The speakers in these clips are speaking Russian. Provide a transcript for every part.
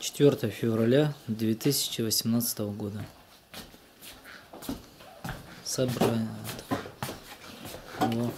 4 февраля 2018 года. Собрание. Во.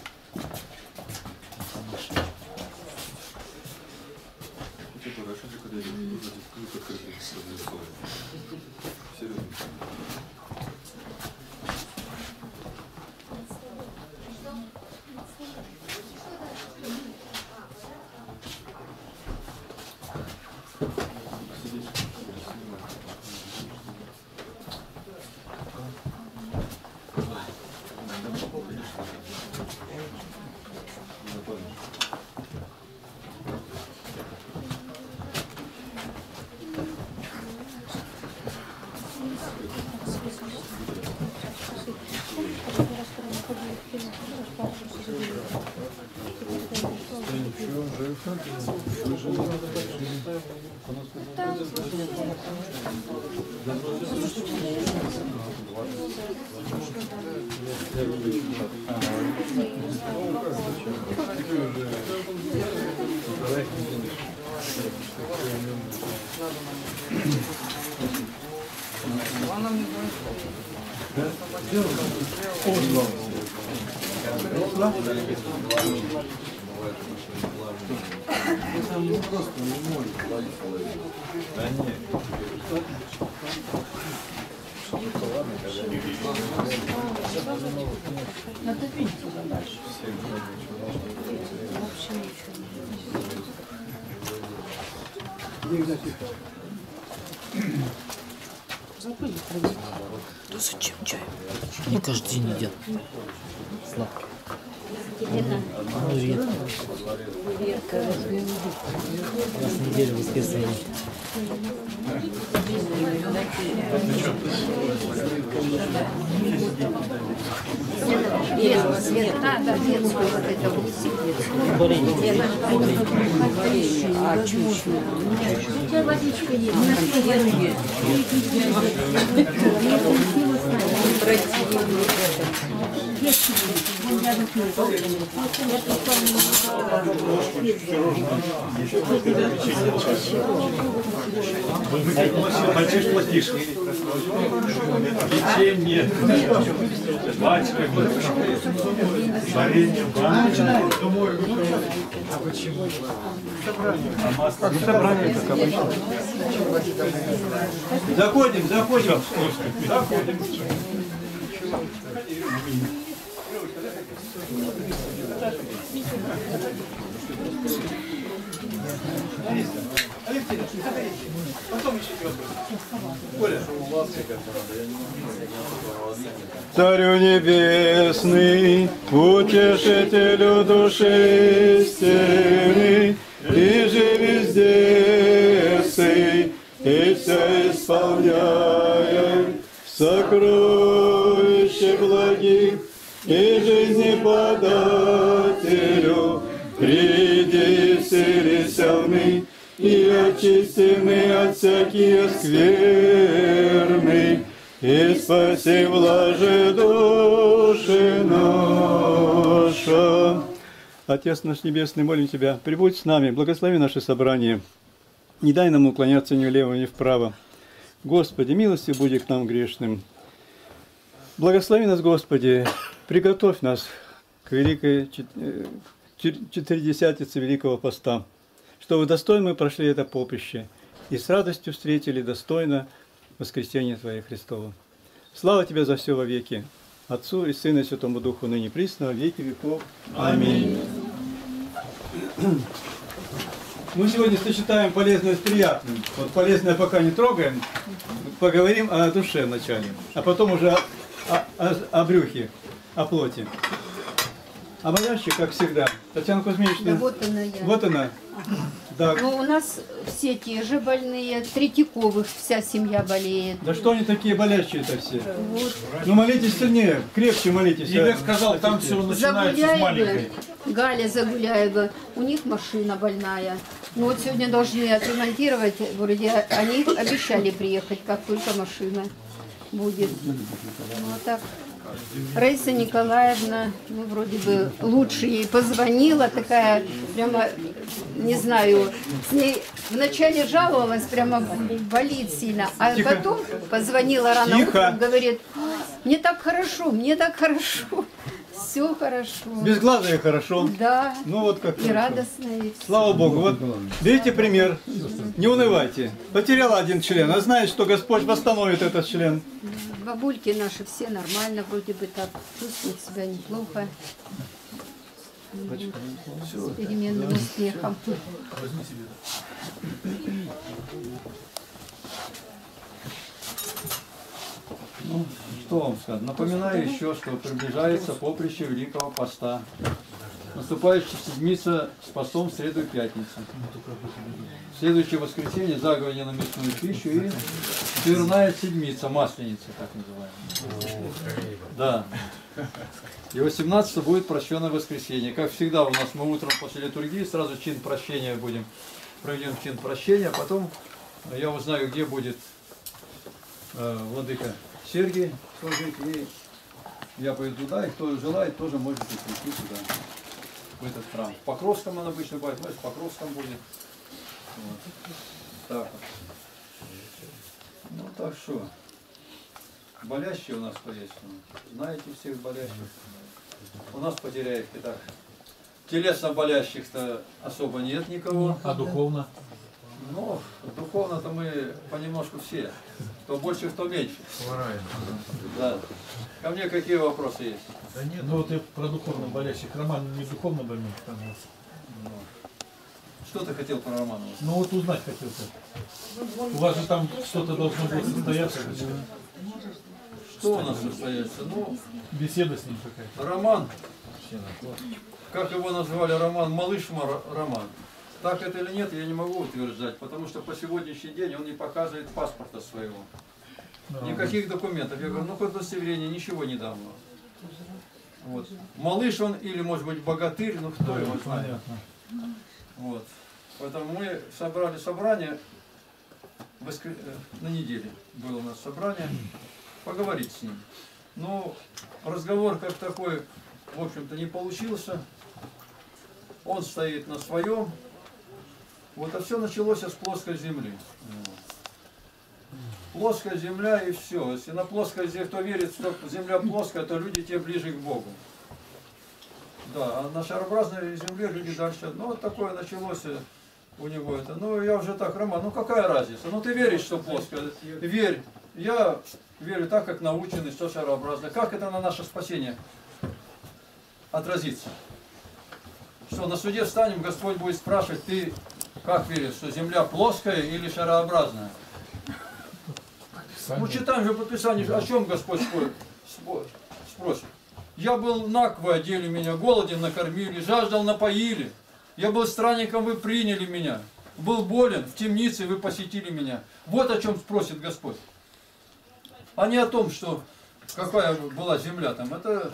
Каждый день едят. Сладко. Ну, редко. Раз в неделю воскресенье. Да, да, детскую вот это вот. Варенье. А чуть У тебя водичка есть. Мальчиш платишь. Печенье, пачка, варенье, баночка. А почему? А масло? Собрание, как обычно. Заходим, заходим. Заходим. Царю небесный, утешителю души истины, ты же везде сей, и все исполняя сокровище благих и жизни подателю, приди вселися в мы, и очисти мы от всякие скверны, и спаси блаже души наша. Отец наш Небесный, молим Тебя, прибудь с нами, благослови наше собрание. Не дай нам уклоняться ни влево, ни вправо. Господи, милости буди к нам грешным. Благослови нас, Господи, приготовь нас к великой э, чет- четыредесятице Великого Поста, чтобы достойно мы прошли это поприще и с радостью встретили достойно воскресения Твоего Христова. Слава Тебе за все во веки, Отцу и Сыну и Святому Духу, ныне присно, во веки веков. Аминь. Мы сегодня сочетаем полезное с приятным. Вот полезное пока не трогаем, поговорим о душе вначале, а потом уже о- о- о брюхе, о плоти. А боящий, как всегда, Татьяна Кузьминична, Да вот она я. вот она. Да. Ну, у нас все те же больные, Третьяковых вся семья болеет. Да что они такие болящие-то все? Вот. Ну молитесь сильнее, крепче молитесь. Игорь а- сказал, там все начинается с маленькой. Галя Загуляева, у них машина больная. Ну вот сегодня должны отремонтировать, вроде они обещали приехать, как только машина будет. Ну а так, Раиса Николаевна, ну, вроде бы лучше ей позвонила, такая прямо, не знаю, с ней вначале жаловалась, прямо болит сильно, а Тихо. потом позвонила рано Тихо. утром, говорит, мне так хорошо, мне так хорошо, все хорошо. Безглазые хорошо. Да, Ну вот как. и радостно. Слава Богу. Вот видите пример. Не унывайте. Потеряла один член, а знает, что Господь восстановит этот член. Бабульки наши все нормально, вроде бы так, чувствуют себя неплохо. С переменным успехом. Ну, что вам сказать? Напоминаю еще, что приближается поприще Великого Поста. Наступающая седмица с постом в среду и пятницу. Следующее воскресенье заговор на мясную пищу и сырная седмица, масленица, так называемая. Да. И 18 будет прощенное воскресенье. Как всегда у нас мы утром после литургии сразу чин прощения будем, проведем чин прощения, а потом я узнаю, где будет э, владыка Сергий служить, и я пойду туда, и кто желает, тоже можете прийти туда, в этот храм. В Покровском он обычно бывает, значит, в Покровском будет. Вот. Так. Ну так что, болящие у нас кто есть? Ну, Знаете всех болящих? У нас потеряевки так. Телесно болящих-то особо нет никого. А духовно? Ну, духовно-то мы понемножку все. Кто больше, кто меньше. Да. Ко мне какие вопросы есть? Да нет. Ну вот и про духовно болящих. Роман не духовно больной там у вас. Что ты хотел про Романова? Ну вот узнать хотел-то. У вас же там что-то должно было состояться. Что у нас состоится? Ну, Беседа с ним какая-то. Роман, как его назвали, Роман, малыш Роман. Так это или нет, я не могу утверждать, потому что по сегодняшний день он не показывает паспорта своего. Да. Никаких документов. Я говорю, ну хоть удостоверение, ничего не дам. вам. Вот. Малыш он или может быть богатырь, ну кто его знает. Понятно. Вот. Поэтому мы собрали собрание воскр- э, на неделе было у нас собрание, поговорить с ним. Но разговор как такой, в общем-то, не получился. Он стоит на своем. Вот, а все началось с плоской земли. Плоская земля и все. Если на плоской земле, кто верит, что земля плоская, то люди те ближе к Богу. Да, а на шарообразной земле люди дальше. Ну, вот такое началось э, у него это. Ну, я уже так, Роман, ну какая разница? Ну, ты веришь, что плоское? Верь. Я верю так, как наученный, что шарообразное. Как это на наше спасение отразится? Что на суде встанем, Господь будет спрашивать, ты как веришь, что земля плоская или шарообразная? Ну, читаем же по Писанию, о чем Господь спорит, спо- спросит. Я был наг, вы одели меня, голоден накормили, жаждал напоили. Я был странником, вы приняли меня. Был болен, в темнице вы посетили меня. Вот о чем спросит Господь. А не о том, что какая была земля там. Это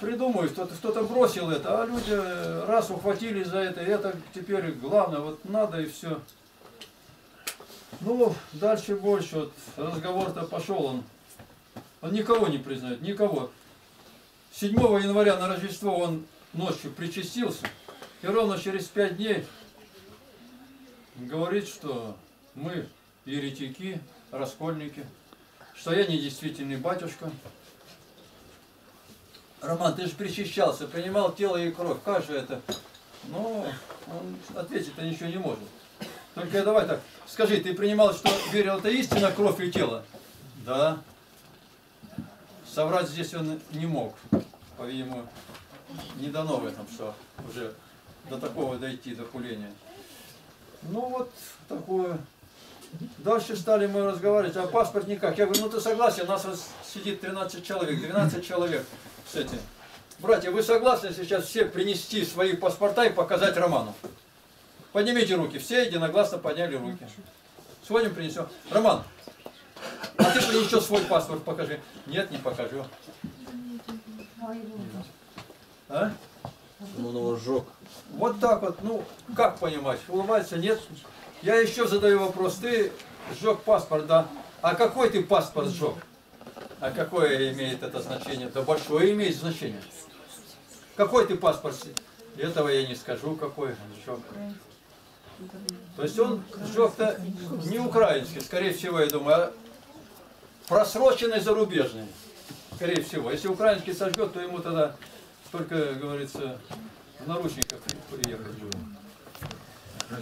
придумывают, кто-то кто бросил это, а люди раз ухватились за это, это теперь главное, вот надо и все. Ну, дальше больше, вот разговор-то пошел, он, он никого не признает, никого. 7 января на Рождество он ночью причастился, и ровно через пять дней говорит, что мы еретики, раскольники, что я недействительный батюшка. Роман, ты же причащался, принимал тело и кровь, как же это? Ну, он ответить-то ничего не может. Только давай так, скажи, ты принимал, что верил, это истина, кровь и тело? Да. Соврать здесь он не мог. По-видимому, не дано в этом, что уже до такого дойти, до хуления. Ну вот, такое. Дальше стали мы разговаривать, а паспорт никак. Я говорю, ну ты согласен, у нас сидит 13 человек, 12 человек с этим. Братья, вы согласны сейчас все принести свои паспорта и показать Роману? Поднимите руки. Все единогласно подняли руки. Сходим, принесем. Роман, а ты принесешь свой паспорт, покажи. Нет, не покажу. А? Он его сжег. Вот так вот, ну, как понимать? Улыбается, нет? Я еще задаю вопрос. Ты сжег паспорт, да? А какой ты паспорт сжег? А какое имеет это значение? Да большое имеет значение. Какой ты паспорт? Этого я не скажу, какой. То есть он сжег-то не украинский, скорее всего, я думаю, а просроченный зарубежный. Скорее всего. Если украинский сожгет, то ему тогда только, говорится, в наручниках приехать.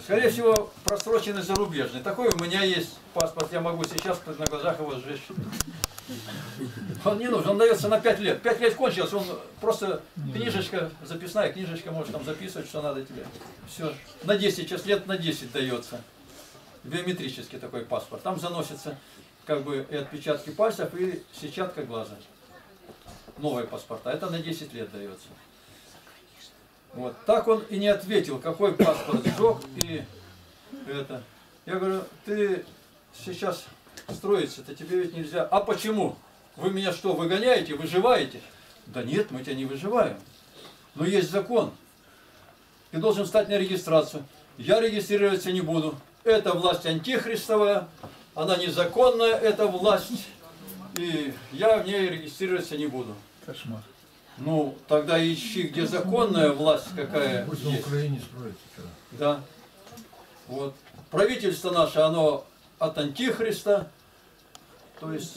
Скорее всего, просроченный зарубежный. Такой у меня есть паспорт, я могу сейчас на глазах его сжечь. Он не нужен, он дается на 5 лет. 5 лет кончилось, он просто книжечка, записная книжечка, можешь там записывать, что надо тебе. Все. На 10, сейчас лет на 10 дается. Биометрический такой паспорт. Там заносится как бы и отпечатки пальцев, и сетчатка глаза. Новые паспорта. Это на 10 лет дается. Вот. Так он и не ответил, какой паспорт сжег и это. Я говорю, ты сейчас строиться-то тебе ведь нельзя. А почему? Вы меня что, выгоняете, выживаете? Да нет, мы тебя не выживаем. Но есть закон. Ты должен стать на регистрацию. Я регистрироваться не буду. Это власть антихристовая, она незаконная, это власть. И я в ней регистрироваться не буду. Кошмар. Ну, тогда ищи, где законная власть какая Пусть есть. Украине строится. Да. Вот. Правительство наше, оно от антихриста. То есть,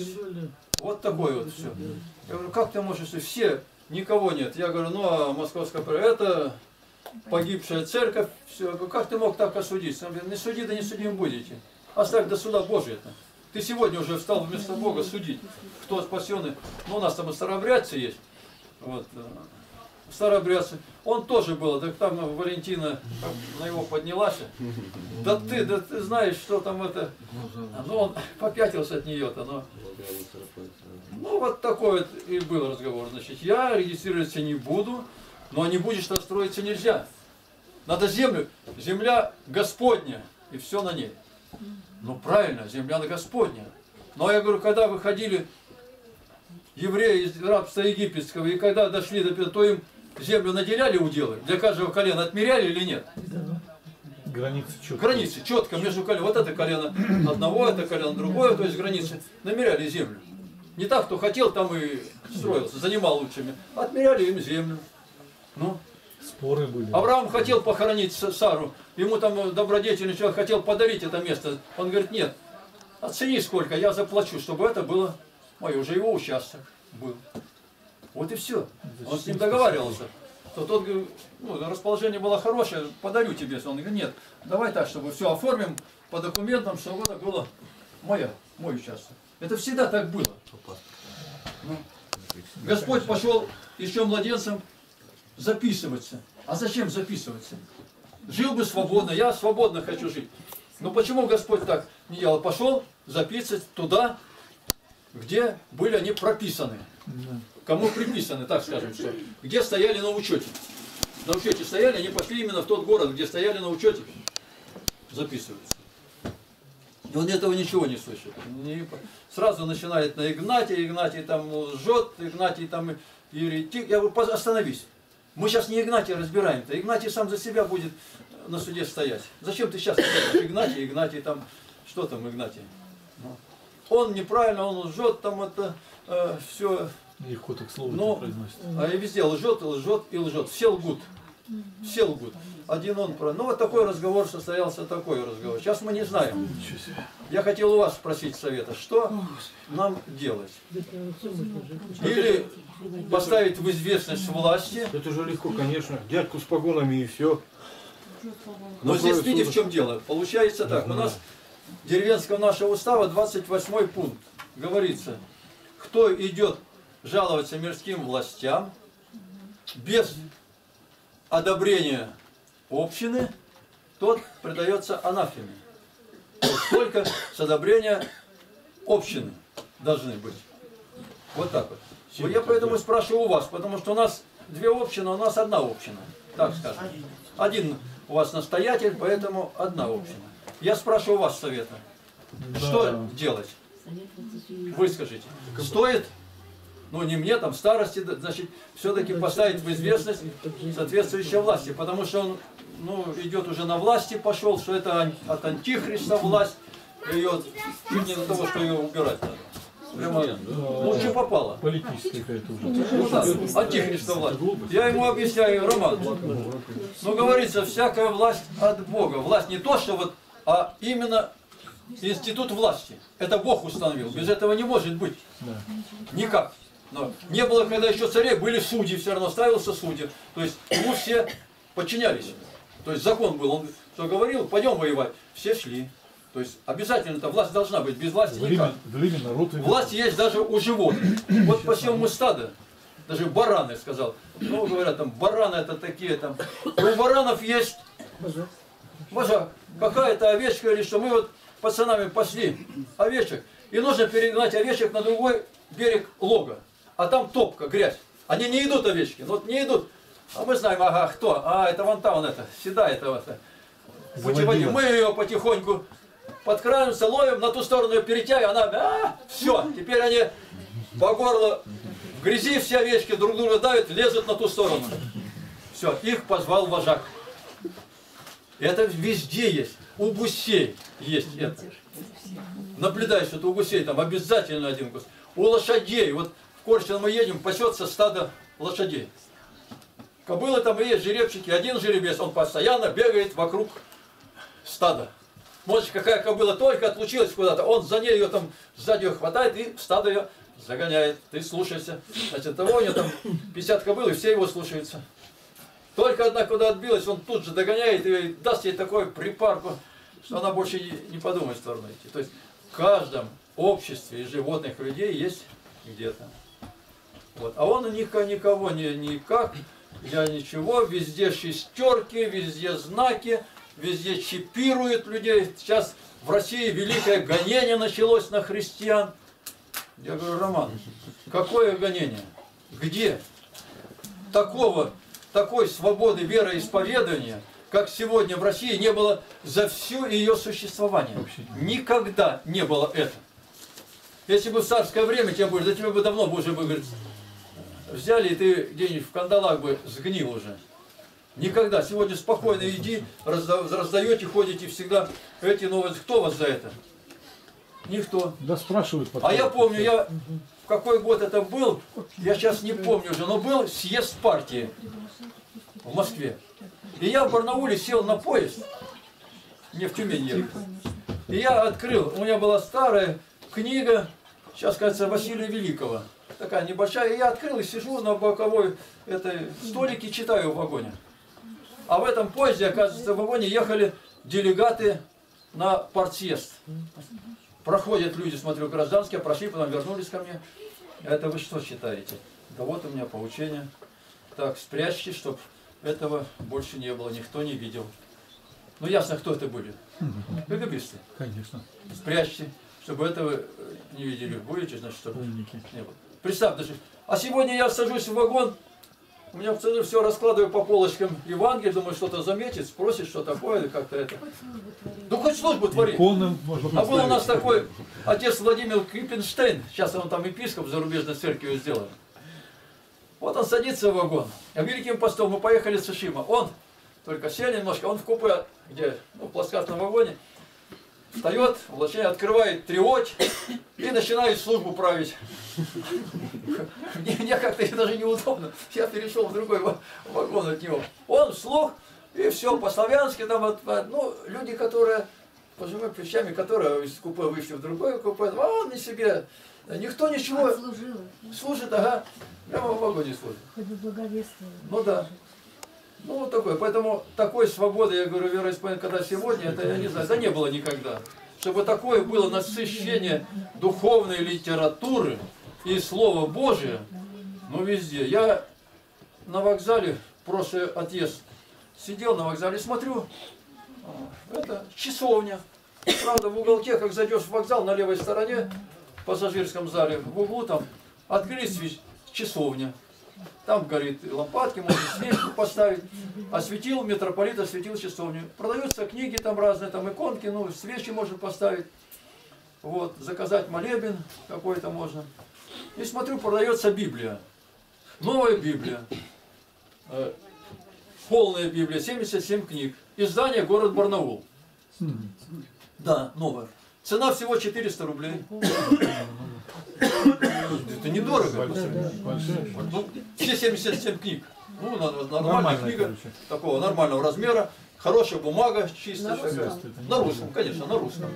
вот такое вот все. Я говорю, как ты можешь, все, никого нет. Я говорю, ну а московская это погибшая церковь, все. Я говорю, как ты мог так осудить? Он говорит, не суди, да не судим будете. Оставь до суда Божия-то. Ты сегодня уже встал вместо Бога судить, кто спасенный. Ну, у нас там и старообрядцы есть. Вот, э, старообрядцы. Он тоже был, так там Валентина на его поднялась. Да ты, да ты знаешь, что там это... А, Ну, он попятился от нее-то, но... Ну, вот такой вот и был разговор. Значит, я регистрироваться не буду, но не будешь, что строиться нельзя. Надо землю. Земля Господня, и все на ней. Ну, правильно, земля Господня. Но я говорю, когда выходили евреи из рабства египетского, и когда дошли до то им землю наделяли уделы, для каждого колена отмеряли или нет? Границы четко. Границы четко между колен. Вот это колено одного, это колено другое, то есть границы намеряли землю. Не так, кто хотел, там и строился, занимал лучшими. Отмеряли им землю. Ну, Споры были. Авраам хотел похоронить Сару, ему там добродетельный человек хотел подарить это место. Он говорит, нет, оцени сколько, я заплачу, чтобы это было мое, уже его участок был. Вот и все. Он с ним договаривался. То тот говорит, ну, расположение было хорошее, подарю тебе. Он говорит, нет, давай так, чтобы все оформим по документам, чтобы это было моя, мой участок. Это всегда так было. Ну. Господь пошел еще младенцем записываться. А зачем записываться? Жил бы свободно, я свободно хочу жить. Но почему Господь так не делал? Пошел записывать туда, где были они прописаны. Кому приписаны, так скажем, что. Где стояли на учете. На учете стояли, они пошли именно в тот город, где стояли на учете. Записываются. И он этого ничего не слышит. Не- Сразу начинает на Игнатия, Игнатий там лжет, Игнатий там еретик. Я говорю, «Поз- остановись. Мы сейчас не Игнатия разбираем-то. Игнатий сам за себя будет на суде стоять. Зачем ты сейчас Игнатий, Игнатий там, что там Игнатий? Ну, Он неправильно, он лжет, там это все. Легко так слово Ну, произносит. а и везде лжет, и лжет, и лжет. Все лгут. Все лгут. Один он про. Ну вот такой разговор состоялся, такой разговор. Сейчас мы не знаем. Я хотел у вас спросить совета, что нам делать? Или поставить в известность власти. Это же легко, конечно. Дядьку с погонами и все. Но здесь видите, в чем дело. Получается так. У нас деревенского нашего устава 28 пункт. Говорится, кто идет жаловаться мирским властям без одобрения общины, тот предается анафеме. Только с одобрения общины должны быть. Вот так вот. Вот Я поэтому спрашиваю у вас, потому что у нас две общины, а у нас одна община. Так скажем. Один у вас настоятель, поэтому одна община. Я спрашиваю вас совета. Что делать? Вы скажите. Стоит, ну не мне, там старости, да, значит, все-таки поставить в известность соответствующей власти, потому что он ну, идет уже на власти, пошел, что это от антихриста власть, ее чуть не до того, что ее убирать надо. Прямо, ну, что попало. Политическая какая-то уже. Ну да, антихриста власть. Я ему объясняю, Роман, ну говорится, всякая власть от Бога. Власть не то, что вот, а именно институт власти. Это Бог установил. Без этого не может быть. Никак. Но не было, когда еще царей, были судьи, все равно ставился судья. То есть ему все подчинялись. То есть закон был, он что говорил, пойдем воевать. Все шли. То есть обязательно эта власть должна быть, без власти никак. Время, время народ. Власть есть даже у животных. Вот пасем мы стадо, даже бараны сказал. Ну, говорят, там бараны это такие там. У баранов есть вожак. Какая-то овечка или что. Мы вот пацанами пасли овечек. И нужно перегнать овечек на другой берег лога. А там топка, грязь. Они не идут овечки. Ну вот не идут. А мы знаем, ага, кто? А, это вон там, вон это, седая это вот. Путеводитель. Мы ее потихоньку подкраемся, ловим, на ту сторону ее перетягиваем, она, а, все, теперь они по горло в грязи все овечки друг друга давят, лезут на ту сторону. Все, их позвал вожак. Это везде есть. У гусей есть это. Наблюдай, что у гусей там обязательно один гус. У лошадей, вот в Корчино мы едем, пасется стадо лошадей. Кобылы там и есть жеребчики. Один жеребец, он постоянно бегает вокруг стада. Может, какая кобыла только отлучилась куда-то, он за ней ее там сзади ее хватает и стадо ее загоняет. Ты слушайся. Значит, того у него там 50 кобыл, и все его слушаются. Только одна куда отбилась, он тут же догоняет и даст ей такой припарку, что она больше не, подумает в сторону идти. То есть в каждом обществе и животных людей есть где-то. Вот. А он никого, никого не никак, я ничего, везде шестерки, везде знаки, везде чипирует людей. Сейчас в России великое гонение началось на христиан. Я говорю, Роман, какое гонение? Где? Такого, такой свободы вероисповедания, как сегодня в России, не было за все ее существование. Никогда не было это. Если бы в царское время тебе бы, за тебя бы давно бы уже бы, говорит, взяли, и ты где-нибудь в кандалах бы сгнил уже. Никогда. Сегодня спокойно иди, разда- раздаете, ходите всегда эти новости. Кто вас за это? Никто. Да спрашивают потом. А я помню, я в какой год это был, я сейчас не помню уже, но был съезд партии в Москве. И я в Барнауле сел на поезд, не в Тюмень ехал. И я открыл, у меня была старая книга, сейчас, кажется, Василия Великого. Такая небольшая. И я открыл и сижу на боковой этой столике, читаю в вагоне. А в этом поезде, оказывается, в вагоне ехали делегаты на партсъезд. Проходят люди, смотрю, гражданские, прошли, потом вернулись ко мне. Это вы что считаете? Да вот у меня поучение. Так, спрячьте, чтобы этого больше не было, никто не видел. Ну ясно, кто это были. КГБисты. Конечно. Спрячьте, чтобы этого э, не видели. Будете, значит, чтобы не было. Представь даже. А сегодня я сажусь в вагон, у меня в центре все раскладываю по полочкам Евангелие, думаю, что-то заметит, спросит, что такое, или как-то это. Ну хоть службу твори. Можно А был у нас такой отец Владимир Криппенштейн, сейчас он там епископ зарубежной церкви сделан. Вот он садится в вагон, а Великим постом мы поехали с Ишима. Он, только сел немножко, он в купе, где, ну, в плоскостном вагоне, встает, влачение, открывает триоть и начинает службу править. Мне, мне как-то даже неудобно. Я перешел в другой ва- вагон от него. Он вслух, и все по-славянски, там, ну, люди, которые пожимают плечами, которые из купе вышли в другое купе, а он не себе, никто ничего Служила, служит, ага, прямо в вагоне служит. хоть бы. Ну да. Ну вот такой. Поэтому такой свободы, я говорю, вероисповедания, когда сегодня, это я не знаю, да не было никогда. Чтобы такое было насыщение духовной литературы и Слова Божия, ну везде. Я на вокзале, прошлый отъезд, сидел на вокзале, смотрю, а, это часовня. Правда, в уголке, как зайдешь в вокзал, на левой стороне, в пассажирском зале, в углу там, открылись часовня. Там горит лампадки, можно свечку поставить. Осветил митрополит, осветил часовню. Продаются книги там разные, там иконки, ну, свечи можно поставить. Вот, заказать молебен какой-то можно. И смотрю, продается Библия. Новая Библия. Э, Полная Библия, 77 книг. Издание город Барнаул. Да, новое. Цена всего 400 рублей. Это недорого. Ну, все 77 книг. Ну, на- на- нормальная книга, короче. такого нормального размера, хорошая бумага, чистая. На русском? На русском, конечно, на русском.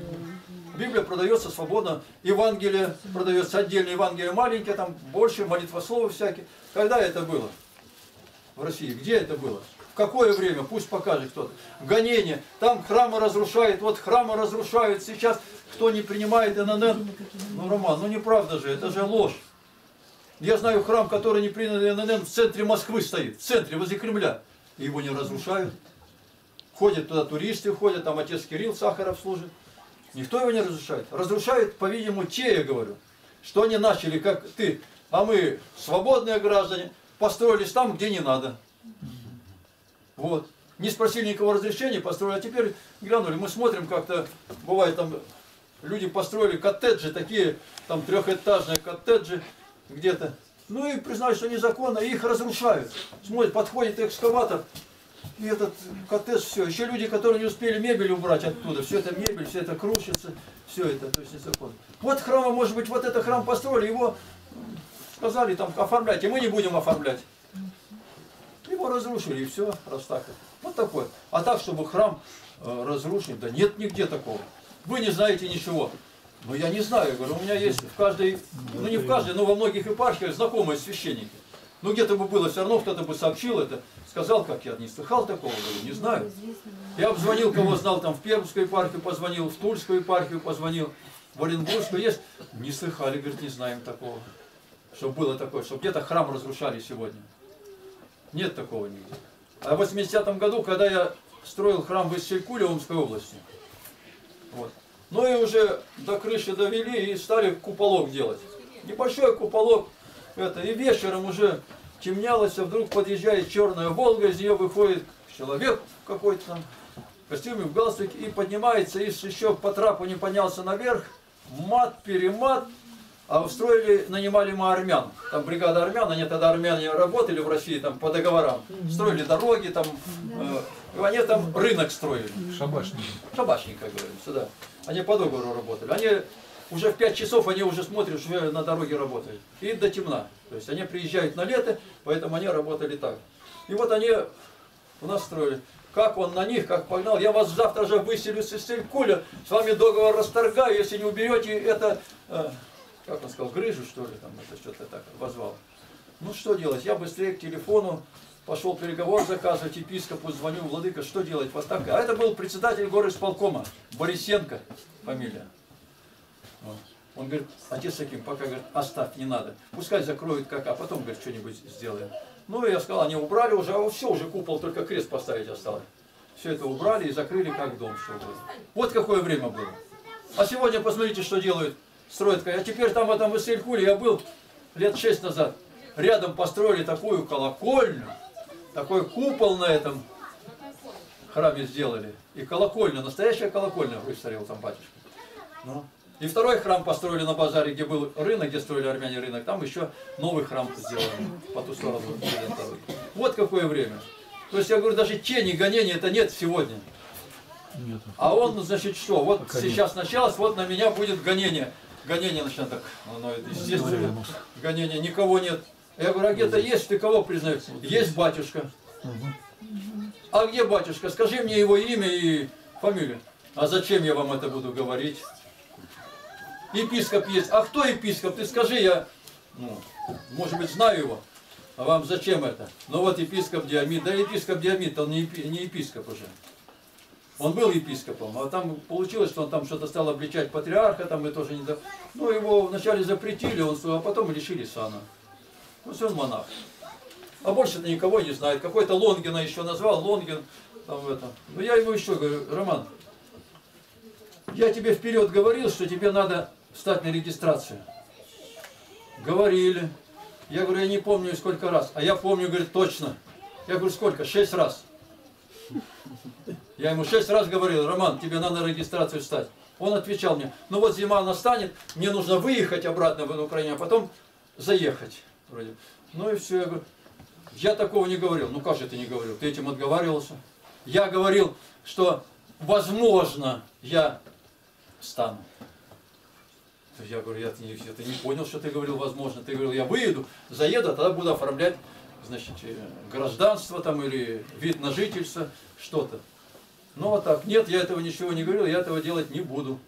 Библия продается свободно, Евангелие продается отдельно, Евангелие маленькие, там больше молитвословов всякие. Когда это было? В России. Где это было? В какое время? Пусть покажет кто-то. Гонение. Там храмы разрушают, вот храмы разрушают. Сейчас кто не принимает ННН? Ну, Роман, ну неправда же, это же ложь. Я знаю храм, который не принял ННН, в центре Москвы стоит, в центре, возле Кремля. И его не разрушают. Ходят туда туристы, ходят, там отец Кирилл Сахаров служит. Никто его не разрушает. Разрушают, по-видимому, те, я говорю, что они начали, как ты, а мы, свободные граждане, построились там, где не надо. Вот. Не спросили никого разрешения, построили, а теперь глянули, мы смотрим как-то, бывает там, люди построили коттеджи, такие, там трехэтажные коттеджи где-то. Ну и признают, что незаконно, и их разрушают. Смотрит, подходит экскаватор, и этот коттедж, все. Еще люди, которые не успели мебель убрать оттуда, все это мебель, все это крушится, все это, то есть незаконно. Вот храма, может быть, вот этот храм построили, его сказали там оформлять, и мы не будем оформлять. Его разрушили, и все, раз так. Вот такое. А так, чтобы храм э, разрушить, да нет нигде такого. Вы не знаете ничего. Ну, я не знаю, я говорю, у меня есть в каждой, ну не в каждой, но во многих епархиях знакомые священники. Ну где-то бы было, все равно кто-то бы сообщил это, сказал, как я не слыхал такого, говорю, не знаю. Я обзвонил, кого знал, там в Пермскую епархию позвонил, в Тульскую епархию позвонил, в Оренбургскую есть. Не слыхали, говорит, не знаем такого. Чтобы было такое, чтобы где-то храм разрушали сегодня. Нет такого нигде. А в 80-м году, когда я строил храм в Исселькуле, Омской области, вот, ну и уже до крыши довели и стали куполок делать. Небольшой куполок, это, и вечером уже темнялось, а вдруг подъезжает черная Волга, из нее выходит человек какой-то там, в костюме, в галстуке, и поднимается, и еще по трапу не поднялся наверх, мат, перемат, а устроили, нанимали мы армян. Там бригада армян, они тогда армяне работали в России там по договорам. Строили дороги, там, э, и они там рынок строили. Шабашники. Шабашник, как говорится, да. Они по договору работали. Они уже в 5 часов они уже смотрят, что на дороге работают. И до темна. То есть они приезжают на лето, поэтому они работали так. И вот они у нас строили. Как он на них, как погнал. Я вас завтра же выселю с Исселькуля, с вами договор расторгаю, если не уберете это, э, как он сказал, грыжу что ли, там это что-то так возвал. Ну что делать? Я быстрее к телефону пошел переговор заказывать, епископу звоню, владыка, что делать? Вот так. А это был председатель горы исполкома, Борисенко фамилия. Он говорит, отец Аким, пока говорит, оставь, не надо. Пускай закроют как, а потом, говорит, что-нибудь сделаем. Ну, я сказал, они убрали уже, а все, уже купол, только крест поставить осталось. Все это убрали и закрыли как дом, что было. Вот какое время было. А сегодня посмотрите, что делают. Строят. А теперь там в этом Исселькуле я был лет шесть назад. Рядом построили такую колокольню, такой купол на этом храме сделали. И колокольня, настоящая колокольня выстроил там батюшка. Ну. И второй храм построили на базаре, где был рынок, где строили армяне рынок. Там еще новый храм сделали по ту сторону. Вот какое время. То есть я говорю, даже тени гонения это нет сегодня. Нету. А он, значит, что? Вот Пока сейчас началось, вот на меня будет гонение. Гонение начнет так. Ну, это естественно. Наверное. Гонение, никого нет. Я говорю, а где-то есть, ты кого признаешь? Есть батюшка. А где батюшка? Скажи мне его имя и фамилию. А зачем я вам это буду говорить? Епископ есть. А кто епископ? Ты скажи, я, ну, может быть, знаю его. А вам зачем это? Ну вот епископ Диамид. Да епископ Диамид, он не епископ уже. Он был епископом, а там получилось, что он там что-то стал обличать патриарха, там мы тоже не... Ну, его вначале запретили, он, а потом лишили сана. Ну, все, он монах. А больше-то никого не знает. Какой-то Лонгина еще назвал, Лонгин, там это. Ну, я ему еще говорю, Роман, я тебе вперед говорил, что тебе надо встать на регистрацию. Говорили. Я говорю, я не помню сколько раз. А я помню, говорит, точно. Я говорю, сколько? Шесть раз. Я ему шесть раз говорил, Роман, тебе надо на регистрацию встать. Он отвечал мне, ну вот зима настанет, мне нужно выехать обратно в Украину, а потом заехать. Вроде. Ну и все, я говорю, я такого не говорил. Ну как же ты не говорил? Ты этим отговаривался. Я говорил, что возможно я стану. Я говорю, я не, это не понял, что ты говорил, возможно. Ты говорил, я выеду, заеду, а тогда буду оформлять, значит, э, гражданство там или вид на жительство, что-то. Ну вот так, нет, я этого ничего не говорил, я этого делать не буду.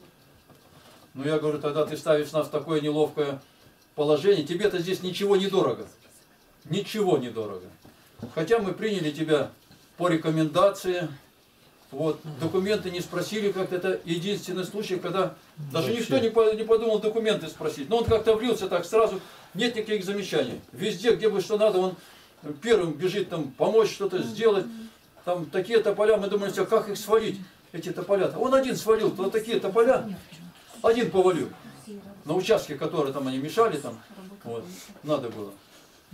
Ну я говорю, тогда ты ставишь нас в такое неловкое положение, тебе-то здесь ничего не дорого. Ничего не дорого. Хотя мы приняли тебя по рекомендации, вот, документы не спросили, как-то это единственный случай, когда даже никто не, по- не подумал документы спросить. Но он как-то влился так сразу, нет никаких замечаний. Везде, где бы что надо, он первым бежит там помочь что-то сделать. Там такие тополя, мы думали, «А как их свалить, эти тополя. Он один свалил, то такие тополя, один повалил. На участке, которые там они мешали, там, вот, надо было.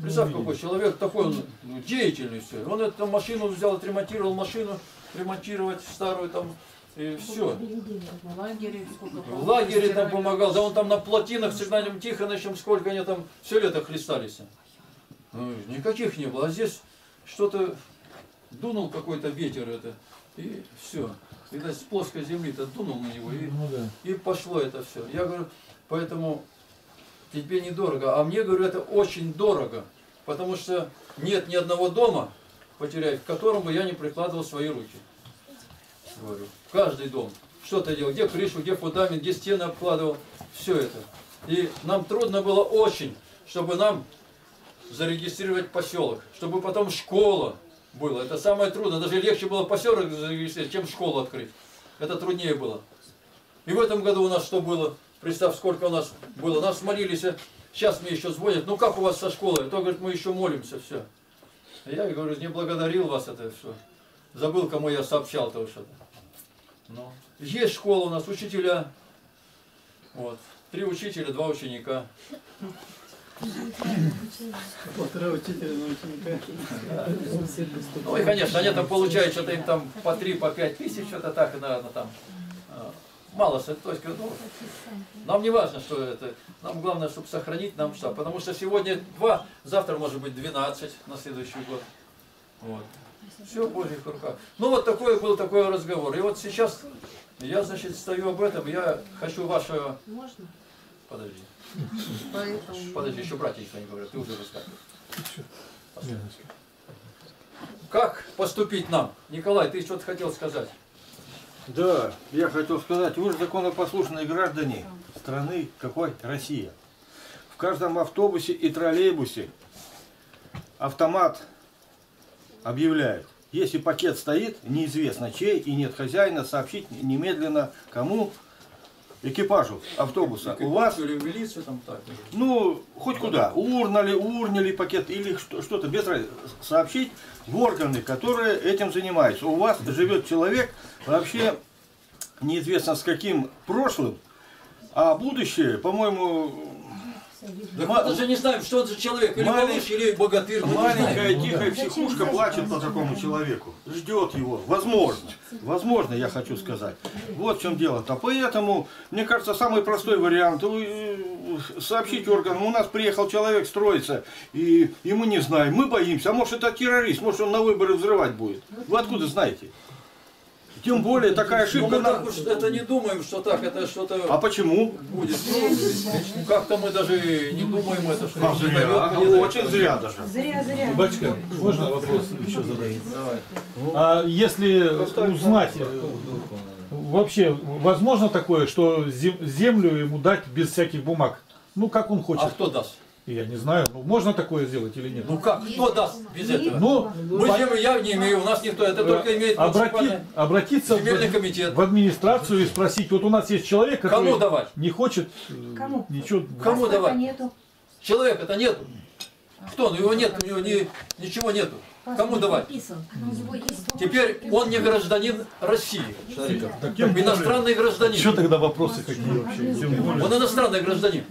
Представь, какой человек такой, он ну, деятельный все. Он эту машину взял, отремонтировал машину, ремонтировать старую там, и все. В лагере сколько В лагере там помогал, да он там на плотинах с Игнатием Тихоновичем, сколько они там все лето хлестались. Ну, никаких не было, а здесь что-то дунул какой-то ветер это, и все. Видать, с плоской земли-то дунул на него, и, Ну да. и пошло это все. Я говорю, поэтому тебе недорого, а мне, говорю, это очень дорого, потому что нет ни одного дома, потерять, в котором бы я не прикладывал свои руки. Говорю, каждый дом. Что-то делал, где крышу, где фундамент, где стены обкладывал, все это. И нам трудно было очень, чтобы нам зарегистрировать поселок, чтобы потом школа была. Это самое трудное. Даже легче было поселок зарегистрировать, чем школу открыть. Это труднее было. И в этом году у нас что было? Представь, сколько у нас было. Нас молились, а сейчас мне еще звонят, ну как у вас со школой? А то, говорит, мы еще молимся, все. Я говорю, не благодарил вас это все. Забыл, кому я сообщал то что-то. Ну, есть школа у нас, учителя. Вот. Три учителя, два ученика. Полтора учителя на ученика. Ну и, конечно, они там получают что-то им там по 3, по 5 тысяч, что-то так, наверное, там. а, Мало, с- то есть, ну, нам не важно, что это. Нам главное, чтобы сохранить нам штаб. Потому что сегодня 2, завтра может быть 12 на следующий год. Вот. Все в Божьих руках. Ну вот такой был такой разговор. И вот сейчас я, значит, стою об этом, я хочу вашего... Можно? Подожди, Поэтому... подожди, еще братья ничего не говорят, ты уже. Леночка. Как поступить нам? Николай, ты что-то хотел сказать? Да, я хотел сказать, вы же законопослушные граждане страны какой? Россия. В каждом автобусе и троллейбусе автомат объявляет. Если пакет стоит, неизвестно чей и нет хозяина, сообщить немедленно кому? Экипажу автобуса. У вас Или в милицию там так? ну, хоть куда, урнали, урнили пакет или что- что-то, без разницы, сообщить в органы, которые этим занимаются. У вас живет человек вообще неизвестно с каким прошлым, а будущее, по-моему, Да мы даже не знаем, что он за человек, или малыш, или богатырь, маленькая тихая психушка плачет по такому человеку, ждет его, возможно, возможно, я хочу сказать. Вот в чем дело-то. Поэтому, мне кажется, самый простой вариант, э, сообщить органам, у нас приехал человек строиться, и, и мы не знаем, мы боимся, а может это террорист, может он на выборы взрывать будет. Вы откуда знаете? Тем более такая Ну, ошибка. мы на- так уж это не думаем, что так, это А что-то почему? будет. Ну, как-то мы даже не думаем это, что А зря, дает. очень зря даже. Батюшка, можно вопрос еще задать? Давай. А если узнать, вообще, возможно такое, что зем- землю ему дать без всяких бумаг? Ну, как он А хочет. кто даст? Я не знаю, ну, можно такое сделать или нет? Ну как, кто даст без этого? Ну, Мы землю я не имею, у нас никто, это только имеет обрати- обратиться в, комитет. в администрацию и спросить, вот у нас есть человек, который Кому давать? не хочет э, Кому? ничего... Кому давать? нету. Человека-то нету. Кто? Ну его нет, у него ни, ничего нету. Кому давать? Теперь он не гражданин России. Более. Иностранный гражданин. Что тогда вопросы какие вообще? Он иностранный гражданин.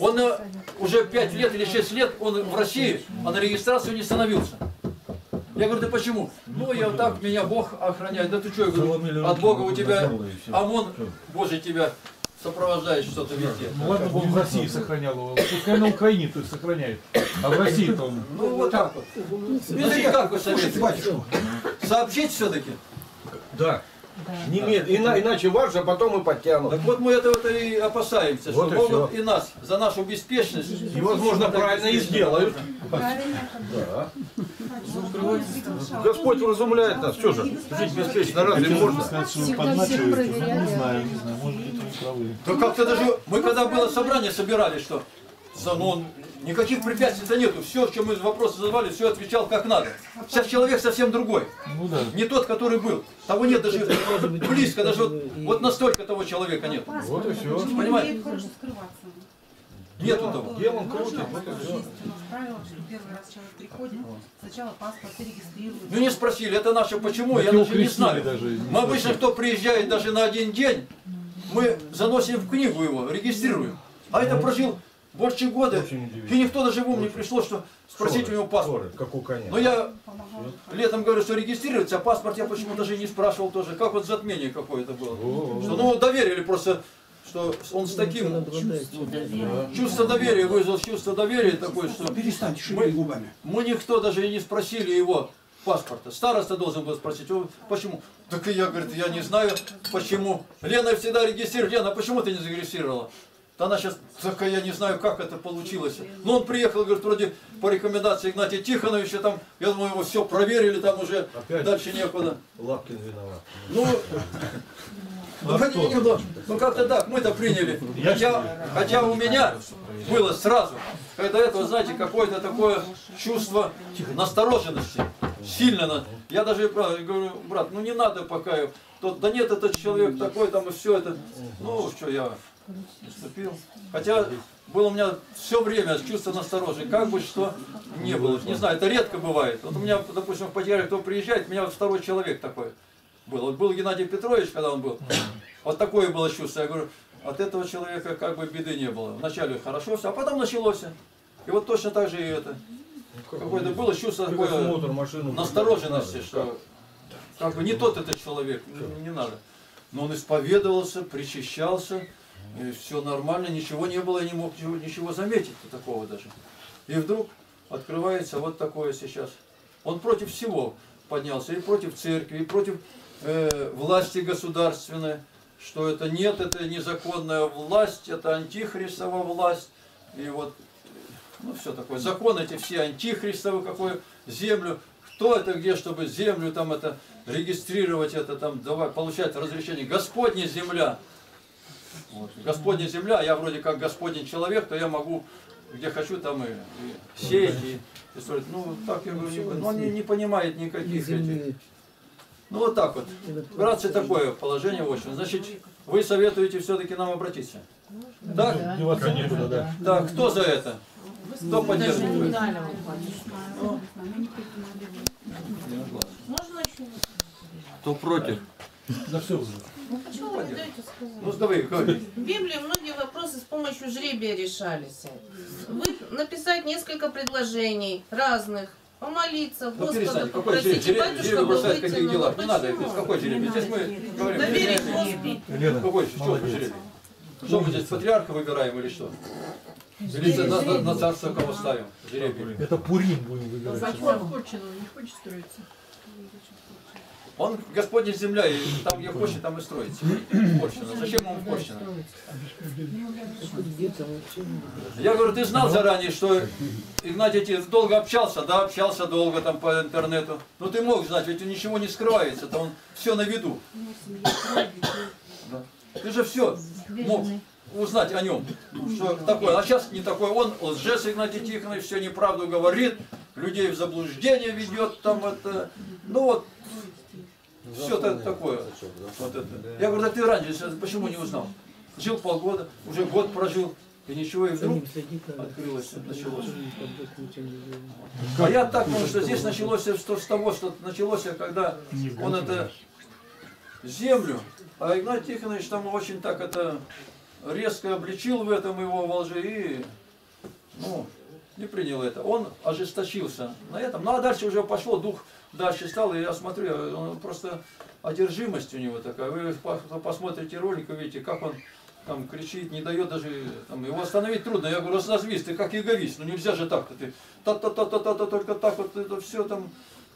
Он э, уже 5 лет или 6 лет он в России, а на регистрацию не становился. Я говорю, да почему? Ну, я вот так, меня Бог охраняет. Да ты что, я говорю, от Бога у тебя ОМОН Божий тебя сопровождает что-то везде. Ну ладно, бы он в России сохранял его. Пускай на Украине то сохраняет. А в России-то он... Ну, вот так вот. Видите, как вы советуете? Сообщить все-таки? Да. Немед- ина- иначе вас же потом и подтянут. Так вот мы этого-то и опасаемся, Вот что и могут всё. и нас за нашу беспечность. И, возможно, правильно и сделают. Господь вразумляет нас. Что же, жить беспечно разве можно? Вы правы. Да как-то даже, мы когда было собрание собирали, что за- ну, никаких препятствий-то нету. Все, что мы вопросы задавали, все отвечал как надо. Сейчас человек совсем другой. Ну да. Не тот, который был. Того нет даже близко, даже вот, вот настолько того человека нет. Вот и все. Понимаете? Умеет хорошо скрываться. Нету того. Делом крутит, правило, что первый раз человек приходит, сначала паспорт регистрирует. Ну не спросили, это наше почему, я даже не знаю. даже, не Мы обычно, кто приезжает даже на один день, мы заносим в книгу его, регистрируем. А это прожил больше года, и никто даже в ум не пришло, что спросить у него паспорт. Как у коня. Но я летом говорю, что регистрируется, а паспорт я почему даже не спрашивал тоже. Как вот затмение какое-то было. Что, ну, доверили просто, что он с таким чувство доверия вызвал чувство доверия такое, что Перестаньте шевелить губами. мы никто даже и не спросили его паспорта. Староста должен был спросить, «О, почему? Так и я, говорит, я не знаю, почему. Лена всегда регистрирует. Лена, а почему ты не зарегистрировала? Она сейчас, так а я не знаю, как это получилось. Ну, он приехал, говорит, вроде по рекомендации Игнатия Тихоновича, там, я думаю, его все проверили, там уже Опять? дальше некуда. Лапкин виноват. Ну, ну, было. ну как-то так, мы-то приняли. Хотя, хотя у меня было сразу, когда этого, знаете, какое-то такое чувство настороженности. Сильно. Я даже говорю, брат, ну не надо пока. Тот, да нет, этот человек такой, там и все это. Ну, что я наступил. Хотя было у меня все время чувство настороженности, как бы что не было. Не знаю, это редко бывает. Вот у меня, допустим, в потерях кто приезжает, у меня второй человек такой был. Вот был Геннадий Петрович, когда он был. Вот такое было чувство. Я говорю, от этого человека как бы беды не было. Вначале хорошо все, а потом началось. И вот точно так же и это. Какое-то было чувство такое настороженности, что как бы не тот этот человек, не, не надо. Но он исповедовался, причащался, и все нормально, ничего не было, я не мог ничего, заметить такого даже. И вдруг открывается вот такое сейчас. Он против всего поднялся, и против церкви, и против э, власти государственной, что это нет, это незаконная власть, это антихристова власть. И вот ну, все такое. Законы эти все антихристовы, какую землю. Кто это где, чтобы землю там это регистрировать, это там давать, получать разрешение. Господня земля. Вот. Господня земля, я вроде как Господень человек, то я могу где хочу там и, и сеять, и, и строить. Ну, так я говорю, не, ну, он не, не понимает никаких этих. Ну, вот так вот. Братцы, такое положение очень. Значит, вы советуете все-таки нам обратиться. Так? Деваться некуда, да. Так, кто за это? Кто поддерживает? Можно еще? Кто против? За все уже. Почему вы не даете сказать? Ну, давай, говори. В Библии многие вопросы с помощью жребия решались. Вы написать несколько предложений разных, помолиться, Ну, Господа перестань, какой попросить, батюшка бы вытянул. делах? Ну, Не надо, почему? какой жеребий? Здесь мы говорим. Доверить. Господу. Лена, Какой, что молодец. жеребий? Что мы здесь, патриарха выбираем или что? Или на, на- на царство кого ставим? Жеребий. Это Пурим будем выбирать. Закон Курчина не хочет строиться. Он Господня земля, и там где хочет, там и строится. Порщина. Зачем ему порщина? Я говорю, ты знал заранее, что Игнатий долго общался, да, общался долго там по интернету. Но ты мог знать, ведь ничего не скрывается, то он все на виду. Ты же все мог узнать о нем, что такое. А сейчас не такой. Он лжец Игнатий Тихонович, все неправду говорит, людей в заблуждение ведет, там это, ну вот, все такое. Вот это. Я говорю, да ты раньше почему не узнал? Жил полгода, уже год прожил, и ничего, и вдруг открылось, началось. А я так думаю, что здесь началось что с того, что началось, когда он это землю, а Игнатий Тихонович там очень так это резко обличил в этом его во лжи и ну, не принял это. Он ожесточился на этом. Ну а дальше уже пошло, дух дальше стал, и я смотрю, он просто одержимость у него такая. Вы по- посмотрите ролик, увидите, как он там кричит, не дает даже, там, его остановить трудно. Я говорю, остановись, ты как яговист, ну нельзя же так-то, ты та-та-та-та-та, только так вот, это все там.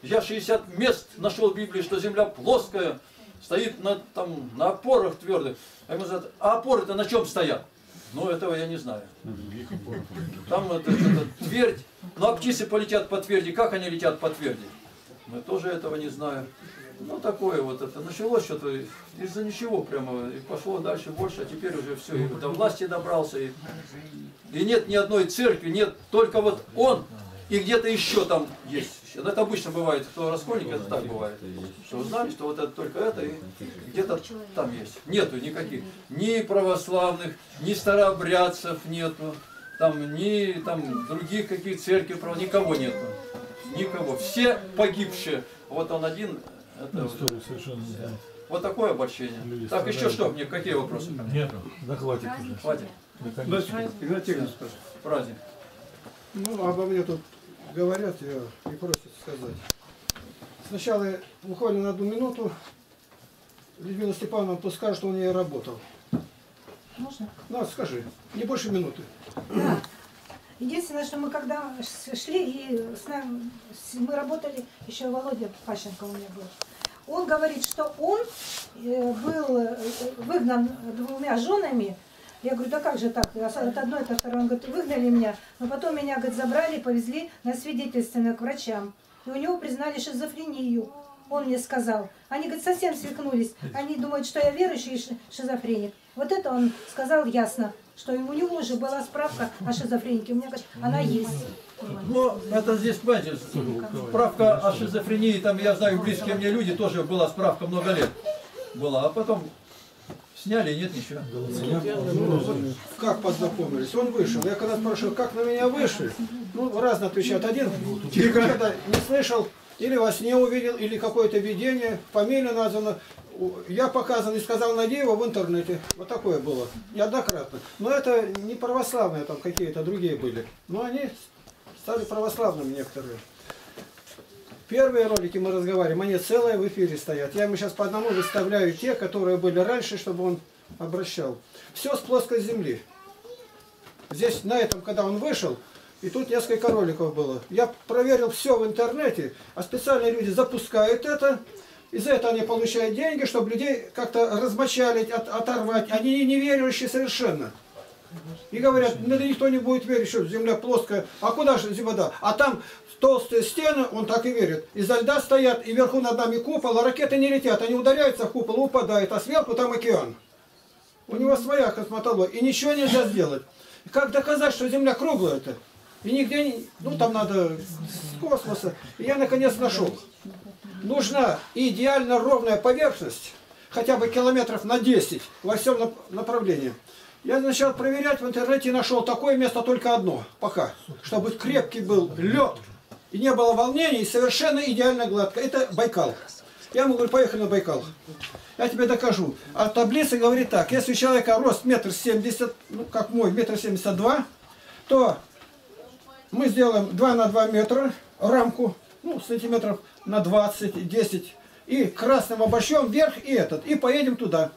Я 60 мест нашел в Библии, что земля плоская, стоит на, там, на опорах твердых. А ему говорят, а опоры-то на чем стоят? Ну, этого я не знаю. Там это, это, твердь, ну а птицы полетят по тверди, как они летят по тверди? Мы тоже этого не знаем. Ну, такое вот это. Началось что-то из-за ничего прямо, и пошло дальше больше, а теперь уже все, и до власти добрался, и, и нет ни одной церкви, нет, только вот он, и где-то еще там есть. Это обычно бывает, кто раскольник, это так бывает. Что узнали, что вот это только это, и где-то там есть. Нету никаких. Ни православных, ни старообрядцев нету, там, ни там других каких церкви, никого нету. Никого. Все погибшие. Вот он один. Это вот, Историю совершенно не вот такое обольщение. Люди Так, еще что? Мне какие вопросы? Нет, да хватит уже. Хватит. Наконец. Игнатий. Праздник. Ну, обо мне тут говорят, я не просят сказать. Сначала буквально на одну минуту Людмила Степановна пусть скажет, что он не работал. Можно? Ну, скажи, не больше минуты. Да. Единственное, что мы когда шли, и с нами, мы работали, еще Володя Пащенко у меня был. Он говорит, что он э, был э, выгнан двумя женами. Я говорю, да как же так? Это одно, это второе. Он говорит, выгнали меня, но потом меня говорит, забрали и повезли на свидетельственное к врачам. И у него признали шизофрению. Он мне сказал. Они, говорит, совсем свихнулись. Они думают, что я верующий шизофреник. Вот это он сказал ясно, что у него уже была справка о шизофренике. У меня, говорит, она есть. Ну, это здесь, понимаете, справка о шизофрении, там, я знаю, близкие мне люди, тоже была справка много лет была, а потом сняли, нет ничего. Как познакомились? Он вышел. Я когда спрашиваю, как на меня вышли, ну, разно отвечают. Один никогда не слышал, или во сне увидел, или какое-то видение, фамилия названа. Я показан и сказал Надеева в интернете. Вот такое было. Неоднократно. Но это не православные там какие-то другие были. Но они стали православными некоторые. Первые ролики мы разговариваем, они целые в эфире стоят. Я ему сейчас по одному выставляю те, которые были раньше, чтобы он обращал. Все с плоской земли. Здесь, на этом, когда он вышел, и тут несколько роликов было. Я проверил все в интернете, а специальные люди запускают это, и за это они получают деньги, чтобы людей как-то размочалить, от- оторвать. Они не верующие совершенно. И говорят, ну да никто не будет верить, что земля плоская. А куда же вода? А там толстые стены, он так и верит. Изо льда стоят, и вверху над нами купол, а ракеты не летят. Они ударяются в купол, упадают, а сверху там океан. У него своя космотология. И ничего нельзя сделать. Как доказать, что Земля круглая-то? И нигде не... Ну, там надо с космоса. И я, наконец, нашел. Нужна идеально ровная поверхность, хотя бы километров на 10 во всем нап- направлении. Я начал проверять в интернете и нашел такое место только одно, пока. Чтобы крепкий был лед, и не было волнений, и совершенно идеально гладко. Это Байкал. Я ему говорю, поехали на Байкал. Я тебе докажу. А таблица говорит так, если у человека рост метр семьдесят, ну как мой, метр семьдесят два, то мы сделаем 2 на 2 метра рамку, ну, сантиметров на 20, 10, и красным обошьем вверх и этот, и поедем туда.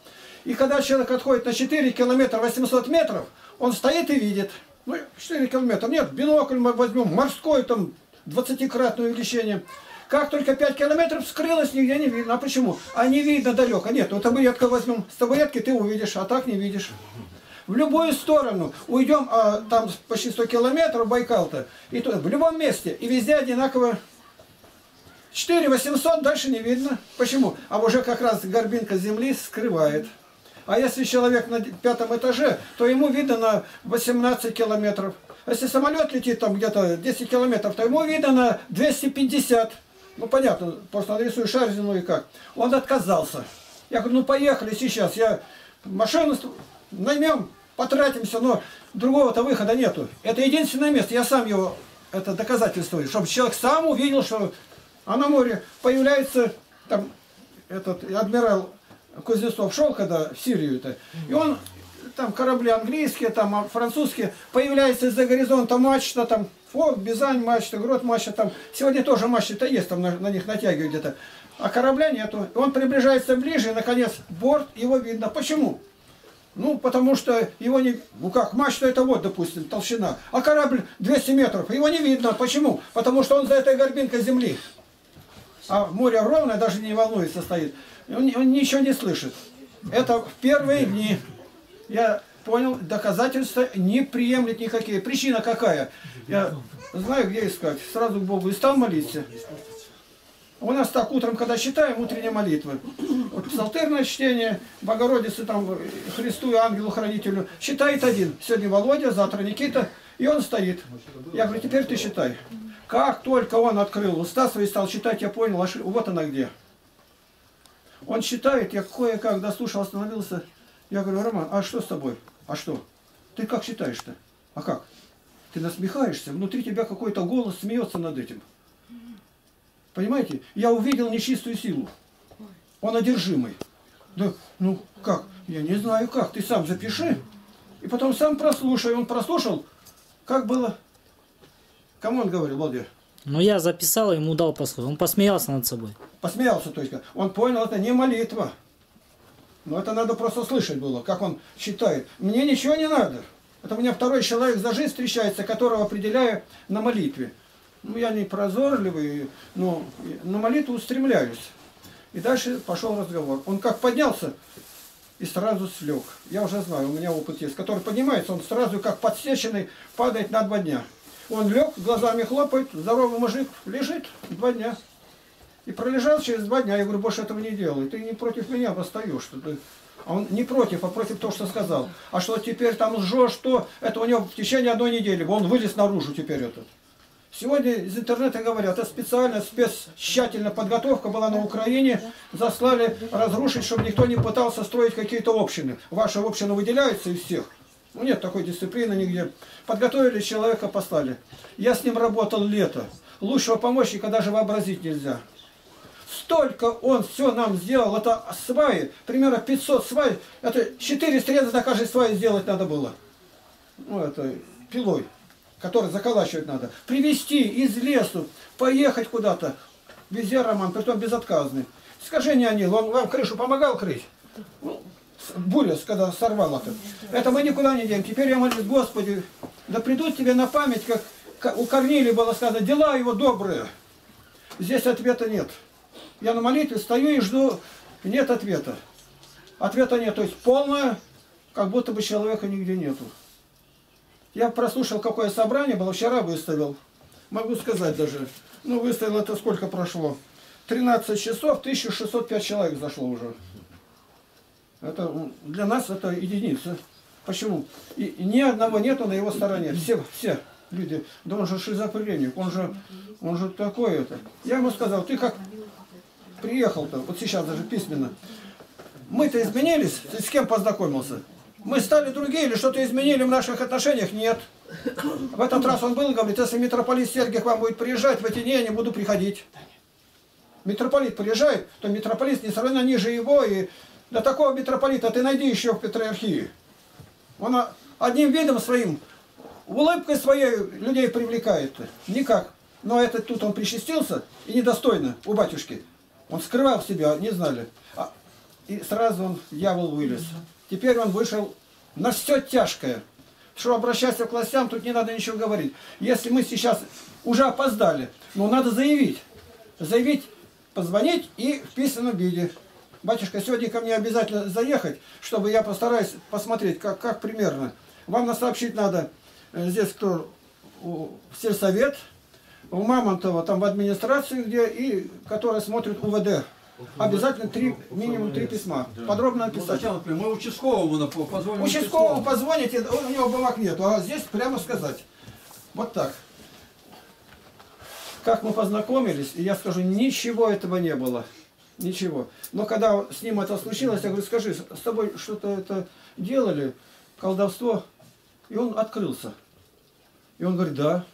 И когда человек отходит на 4 километра 800 метров, он стоит и видит. Ну, 4 километра, нет, бинокль мы возьмем, морской там, 20-кратное увеличение. Как только 5 километров скрылось, нигде не видно. А почему? А не видно далеко. Нет, ну табуретка возьмем. С табуретки ты увидишь, а так не видишь. В любую сторону уйдем, а там почти 100 километров Байкал-то, и то, в любом месте, и везде одинаково. 4 800 дальше не видно. Почему? А уже как раз горбинка земли скрывает. А если человек на пятом этаже, то ему видно на 18 километров. А Если самолет летит там где-то 10 километров, то ему видно на 250. Ну понятно, просто нарисую шар земной и как. Он отказался. Я говорю, ну поехали сейчас, я машину наймем, потратимся, но другого-то выхода нету. Это единственное место, я сам его, это доказательствую, чтобы человек сам увидел, что а на море появляется там этот адмирал Кузнецов шел когда в Сирию-то, и он там корабли английские, там а, французские, появляется из-за горизонта мачта, там флот, Бизань мачта, Грот мачта, там сегодня тоже мачты-то есть, там на, на них натягивают где-то, а корабля нету. И он приближается ближе, и наконец борт, его видно. Почему? Ну, потому что его не... Ну как, мачта это вот, допустим, толщина. А корабль 200 метров, его не видно. Почему? Потому что он за этой горбинкой земли. А море ровное, даже не волнуется стоит. Он, он ничего не слышит. Это в первые дни. Я понял, доказательства не приемлет никакие. Причина какая? Я знаю, где искать. Сразу к Богу и стал молиться. У нас так утром, когда читаем утренние молитвы, вот псалтерное чтение, Богородицы, там, Христу и ангелу-хранителю, читает один. Сегодня Володя, завтра Никита, и он стоит. Я говорю, теперь ты читай. Как только он открыл уста свои, стал читать, я понял, аж вот она где. Он читает, я кое-как дослушал, остановился. Я говорю, Роман, а что с тобой? А что? Ты как читаешь-то? А как? Ты насмехаешься, внутри тебя какой-то голос смеется над этим. Понимаете? Я увидел нечистую силу. Он одержимый. Да, ну как? Я не знаю как. Ты сам запиши. И потом сам прослушай. Он прослушал. Как было? Кому он говорил, Владимир? Ну, я записал, ему дал послушать. Он посмеялся над собой. Посмеялся, то есть. Он понял, это не молитва. Но это надо просто слышать было, как он считает. Мне ничего не надо. Это у меня второй человек за жизнь встречается, которого определяю на молитве. Ну, я не прозорливый, но на молитву устремляюсь. И дальше пошел разговор. Он как поднялся и сразу слег. Я уже знаю, у меня опыт есть. Который поднимается, он сразу как подсеченный падает на два дня. Он лег, глазами хлопает, здоровый мужик лежит два дня. И пролежал через два дня. Я говорю, больше этого не делай. Ты не против меня восстаешь. Ты... А он не против, а против того, что сказал. А что теперь там лжешь, что это у него в течение одной недели. Он вылез наружу теперь этот. Сегодня из интернета говорят, это специально спец тщательно подготовка была на Украине, заслали разрушить, чтобы никто не пытался строить какие-то общины. Ваша община выделяется из всех. Ну нет такой дисциплины нигде. Подготовили человека, послали. Я с ним работал лето. Лучшего помощника даже вообразить нельзя. Столько он все нам сделал. Это сваи, примерно 500 свай. Это 4 стреза на каждой свае сделать надо было. Ну это пилой который заколачивать надо, привезти из лесу, поехать куда-то. Везде Роман, притом безотказный. Скажи, Неонил, он вам крышу помогал крыть? Ну, буря, когда сорвал это. Это мы никуда не денем. Теперь я молюсь, Господи, да придут тебе на память, как у Корнилия было сказано, дела его добрые. Здесь ответа нет. Я на молитве стою и жду, нет ответа. Ответа нет, то есть полное, как будто бы человека нигде нету. Я прослушал, какое собрание было, вчера выставил. Могу сказать даже. Ну, выставил это сколько прошло? 13 часов, 1605 человек зашло уже. Это для нас это единица. Почему? И, ни одного нету на его стороне. Все, все люди. Да он же шизофреник, он же, он же такой это. Я ему сказал, ты как приехал-то, вот сейчас даже письменно. Мы-то изменились, ты с кем познакомился? Мы стали другие или что-то изменили в наших отношениях? Нет. В этот раз он был и говорит, если митрополит Сергий к вам будет приезжать, в эти дни я не буду приходить. Митрополит приезжает, то митрополит несравненно ниже его, и для такого митрополита ты найди еще в Патриархии. Он одним видом своим, улыбкой своей людей привлекает. Никак. Но этот тут он причастился, и недостойно у батюшки. Он скрывал себя, не знали. А, и сразу он, дьявол вылез. Теперь он вышел на все тяжкое. Что обращаться к властям, тут не надо ничего говорить. Если мы сейчас уже опоздали, но надо заявить. Заявить, позвонить и в писанном виде. Батюшка, сегодня ко мне обязательно заехать, чтобы я постараюсь посмотреть, как, как примерно. Вам нас сообщить надо, э, здесь кто, в сельсовет, у Мамонтова, там в администрации, где, и которая смотрит УВД. Обязательно три, минимум три письма. Да. Подробно Ну, написать. сначала мы участковому позвоним. Участковому позвоните, у него бумаг нету, а здесь прямо сказать. Вот так. Как мы познакомились, и я скажу, ничего этого не было. Ничего. Но когда с ним это случилось, я говорю, скажи, с тобой что-то это делали, колдовство? И он открылся. И он говорит, да.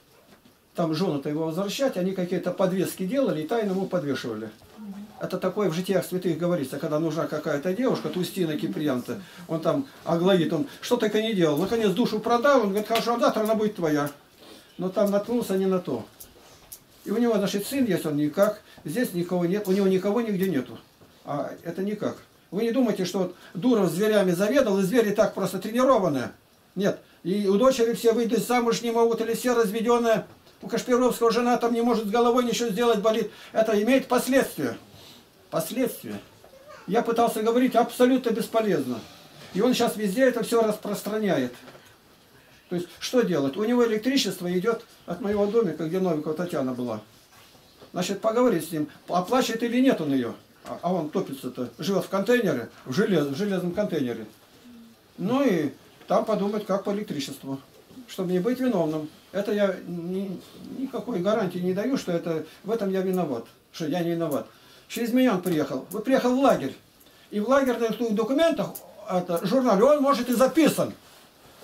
Там жены-то его возвращать, они какие-то подвески делали и тайно ему подвешивали. Это такое в житиях святых говорится, когда нужна какая-то девушка, Тустина Киприянта, он там Аглаид, он что только не делал. Наконец душу продал, он говорит, хорошо, а завтра она будет твоя. Но там наткнулся не на то. И у него, значит, сын есть, он никак, здесь никого нет, у него никого нигде нету. А это никак. Вы не думайте, что вот Дуров зверями заведовал, и звери так просто тренированные. Нет. И у дочери все выйдут замуж не могут, или все разведенные. У Кашпировского жена там не может с головой ничего сделать, болит. Это имеет последствия. Последствия. Я пытался говорить, абсолютно бесполезно. И он сейчас везде это все распространяет. То есть, что делать? У него электричество идет от моего домика, где Новикова Татьяна была. Значит, поговорить с ним, оплачивает или нет он ее. А, а он топится-то, живет в контейнере, в, желез, в железном контейнере. Ну и там подумать, как по электричеству, чтобы не быть виновным. Это я ни- никакой гарантии не даю, что это в этом я виноват, что я не виноват. Через меня он приехал. Вот приехал в лагерь. И в лагерных документах, это, журнале, он может и записан.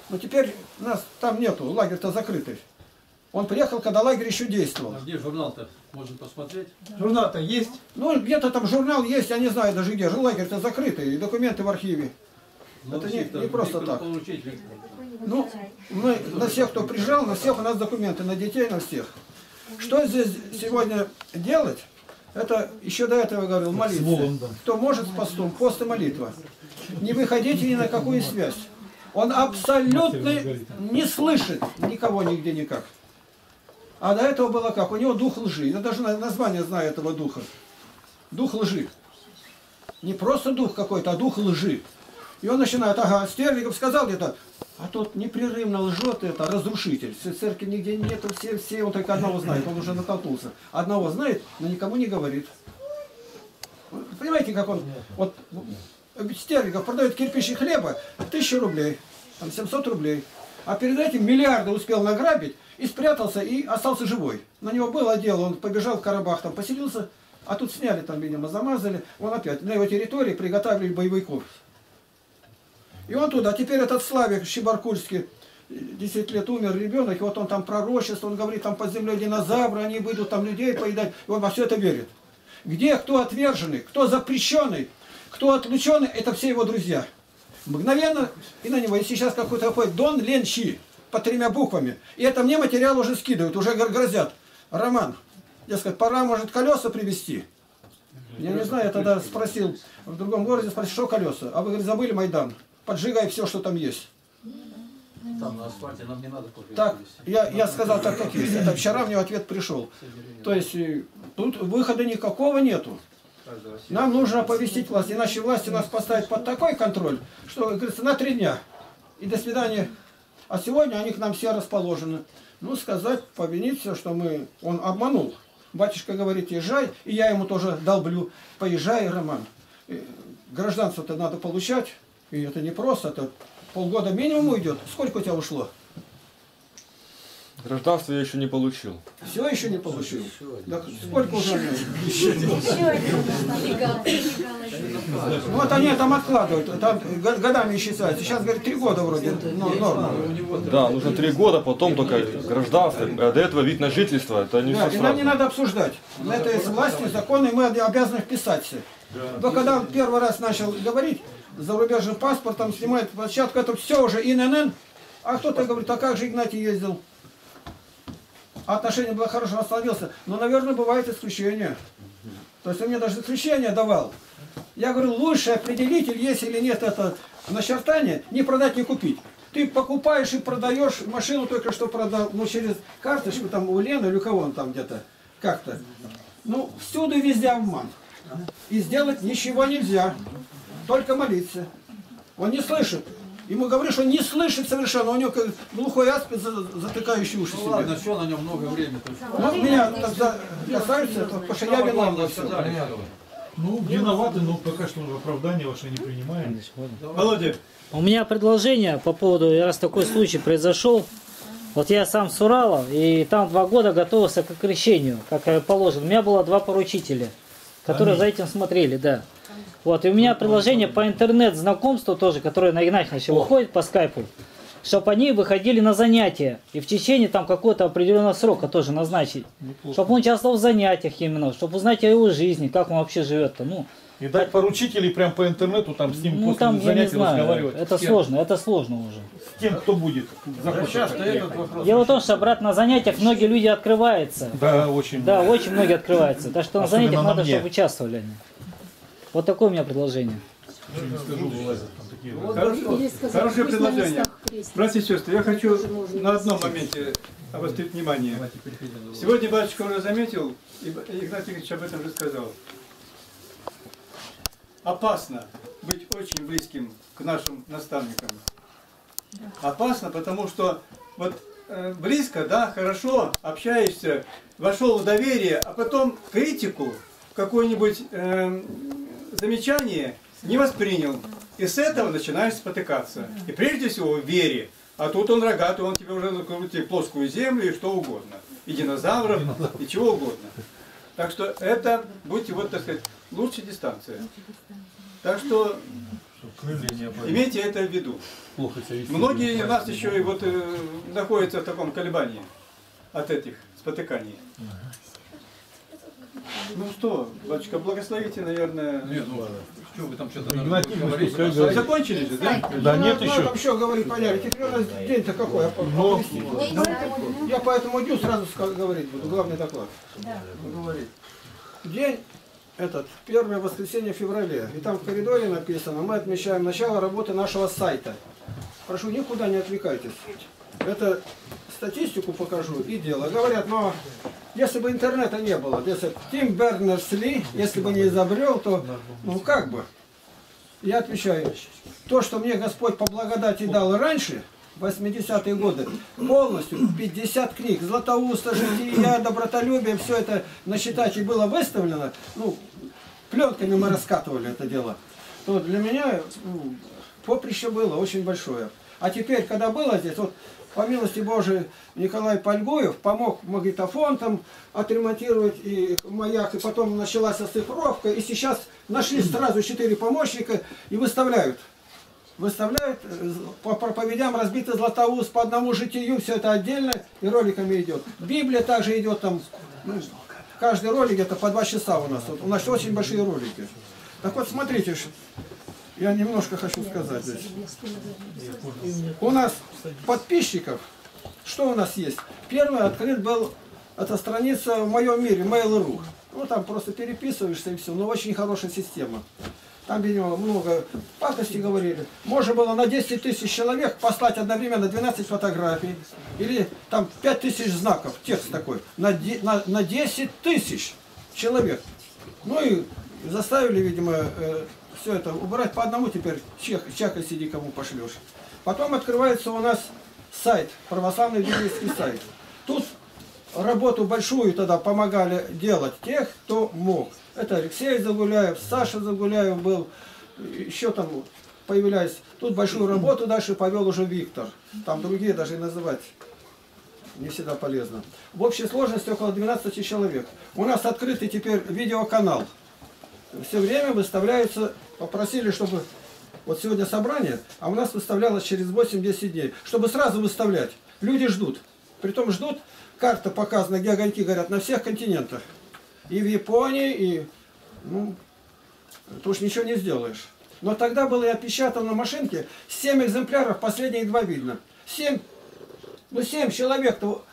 Но теперь нас там нету, лагерь-то закрытый. Он приехал, когда лагерь еще действовал. А где журнал-то? Можно посмотреть? Журнал-то есть? Ну, где-то там журнал есть, я не знаю даже где. Лагерь-то закрытый, и документы в архиве. Ну, Это не, не просто так. Получить, Виктор. Ну, мы на всех, кто прижал, на всех у нас документы, на детей, на всех. Что здесь сегодня делать? Это еще до этого говорил, да. Кто может с постом, пост и молитва. Не выходите ни на какую связь. Он абсолютно не слышит никого нигде никак. А до этого было как? У него дух лжи. Я даже на- название знаю этого духа. Дух лжи. Не просто дух какой-то, а дух лжи. И он начинает, ага, Стерлигов сказал где-то, а тот непрерывно лжет, это разрушитель. Все церкви нигде нету, все, все, он только одного знает, он уже натолкнулся. Одного знает, но никому не говорит. Понимаете, как он, вот Стерлигов продает кирпичи хлеба, тысячу рублей, там 700 рублей. А перед этим миллиарды успел награбить и спрятался, и остался живой. На него было дело, он побежал в Карабах, там поселился, а тут сняли, там, видимо, замазали. Он опять на его территории приготовили боевиков. И он туда. Теперь этот Славик Щебаркульский, 10 лет умер ребенок, и вот он там пророчество, он говорит, там под землей динозавры, они выйдут там людей поедать, и он во все это верит. Где кто отверженный, кто запрещенный, кто отлученный, это все его друзья. Мгновенно, и на него, если сейчас какой-то такой Дон Лен Чи, по тремя буквами, и это мне материал уже скидывают, уже гр- грозят. Роман, дескать, пора, может, колеса привезти. Я не знаю, я тогда спросил, в другом городе спросил, что колеса? А вы, говорит, забыли Майдан? Поджигай все, что там есть. Там на асфальте нам не надо тоже Так, я, я сказал так, как есть. Это вчера мне ответ пришел. То есть э, тут выхода никакого нету. Нам нужно оповестить власть, иначе власти нас поставят под такой контроль, что, говорится, на три дня. И до свидания. А сегодня они к нам все расположены. Ну, сказать, повинить все, что мы... Он обманул. Батюшка говорит, езжай, и я ему тоже долблю. Поезжай, Роман. Э, Гражданство-то надо получать, и это не просто, это полгода минимум уйдет. Сколько у тебя ушло? Гражданство я еще не получил. Все еще не получил? Да сколько уже? Ну вот они там откладывают, там годами исчезают. Сейчас, говорит, три года вроде но, норма. Да, нужно три года, потом только гражданство. А до этого вид на жительство, это не Да, и нам не надо обсуждать. На это есть власти, законы, мы обязаны вписать все. Но когда он первый раз начал говорить, с зарубежным паспортом снимает площадку, это все уже ИНН. А кто-то говорит, а как же Игнатий ездил? А отношение было хорошее, он остановился. Но, наверное, бывает исключение. То есть он мне даже исключение давал. Я говорю, лучший определитель, есть или нет это начертание, не продать, не купить. Ты покупаешь и продаешь машину только что продал, ну через карточку там у Лены или у кого он там где-то, как-то. Ну, всюду и везде обман. И сделать ничего нельзя. Только молиться. Он не слышит. Ему говоришь, он не слышит совершенно. У него как глухой аспид, за- затыкающий уши Ну себе. ладно, что на нем много времени. то есть. Ну, меня тогда касается, потому что я виноват во всем. Ну, виноваты, но пока что оправдание ваше не принимаем. Володя, У меня предложение по поводу, раз такой случай произошел. Вот я сам с Урала, и там два года готовился к крещению, как положено. У меня было два поручителя, которые за этим смотрели, да. Вот, и у меня предложение по интернет-знакомству тоже, которое на Игнатьевича выходит по скайпу, чтобы они выходили на занятия. И в течение там какого-то определенного срока тоже назначить. Чтобы он участвовал в занятиях именно, чтобы узнать о его жизни, как он вообще живет-то. Ну, И дать поручителей прям по интернету, там с ним ну после там, я не занятий знаю, разговаривать. это сложно, это сложно уже. С тем, кто будет. приехать. этот вопрос. Дело в том, что обратно на занятиях многие люди открываются. Да, очень. Да, очень многие открываются. Так что на Особенно занятиях на надо, мне. чтобы участвовали они. Вот такое у меня предложение. Ничего не скажу, вылазят там такие. хорошее предложение. Братья и сестры, я хочу на одном моменте обострить внимание. Сегодня батюшка уже заметил, и Игнатий Игоревич об этом же сказал. Опасно быть очень близким к нашим наставникам. Опасно, потому что вот э, близко, да, хорошо, общаешься, вошел в доверие, а потом критику, какое-нибудь э, замечание не воспринял. И с этого начинаешь спотыкаться. И прежде всего в вере. А тут он рогатый, он тебе уже накрутит плоскую землю и что угодно. И динозавров, и чего угодно. Так что это, будьте вот, так сказать, лучше дистанция. Так что имейте это в виду. Многие у нас еще и вот э, находятся в таком колебании от этих спотыканий. Ну что, батюшка, благословите, наверное. Нет, ну, что вы там что-то говорите? говорит? Закончили же, да? Да Ну, нет надо еще. там еще говорить. Теперь у нас день-то какой? Я, Поэтому- дню сразу говорить буду. Главный доклад. Говорить. День этот, первое воскресенье в феврале. И там в коридоре написано, мы отмечаем начало работы нашего сайта. Прошу, никуда не отвлекайтесь. Это статистику покажу и дело. Говорят, но если бы интернета не было, если Тим Бернерс-Ли, если бы не изобрел, то ну как бы. Я отвечаю, то, что мне Господь по благодати дал раньше, 80-е годы, полностью 50 книг, Златоуста, Жития, Добротолюбие, все это на читатель было выставлено, ну, пленками мы раскатывали это дело, то для меня ну, поприще было очень большое. А теперь, когда было здесь, вот по милости Божией Николай Польгуев помог магнитофон там отремонтировать и маяк, и потом началась оцифровка, и сейчас нашли сразу четыре помощника и выставляют. Выставляют э, по проповедям разбитый Златоуст, по одному житию, все это отдельно и роликами идет. Библия также идет там, ну, каждый ролик где-то по два часа у нас. Вот у нас очень большие ролики. Так вот, смотрите, я немножко хочу сказать здесь. У нас подписчиков, что у нас есть? Первый открыт был, это страница в моем мире, Mail.ru. Ну, там просто переписываешься и все, но очень хорошая система. Там, видимо, много пакости говорили. Можно было на 10 тысяч человек послать одновременно 12 фотографий. Или там 5 тысяч знаков, текст такой. На, на, на 10 тысяч человек. Ну и заставили, видимо, все это убрать по одному теперь. Чех, чака сиди, кому пошлешь. Потом открывается у нас сайт, православный библейский сайт. Тут работу большую тогда помогали делать тех, кто мог. Это Алексей Загуляев, Саша Загуляев был, еще там появлялись. Тут большую работу дальше повел уже Виктор. Там другие даже и называть не всегда полезно. В общей сложности около 12 человек. У нас открытый теперь видеоканал. Все время выставляются, попросили, чтобы вот сегодня собрание, а у нас выставлялось через 8-10 дней, чтобы сразу выставлять. Люди ждут. Притом ждут, карта показана, где огоньки горят на всех континентах. И в Японии, и, ну, ты уж ничего не сделаешь. Но тогда было и опечатано на машинке 7 экземпляров, последние два видно. 7, ну 7 человек-то,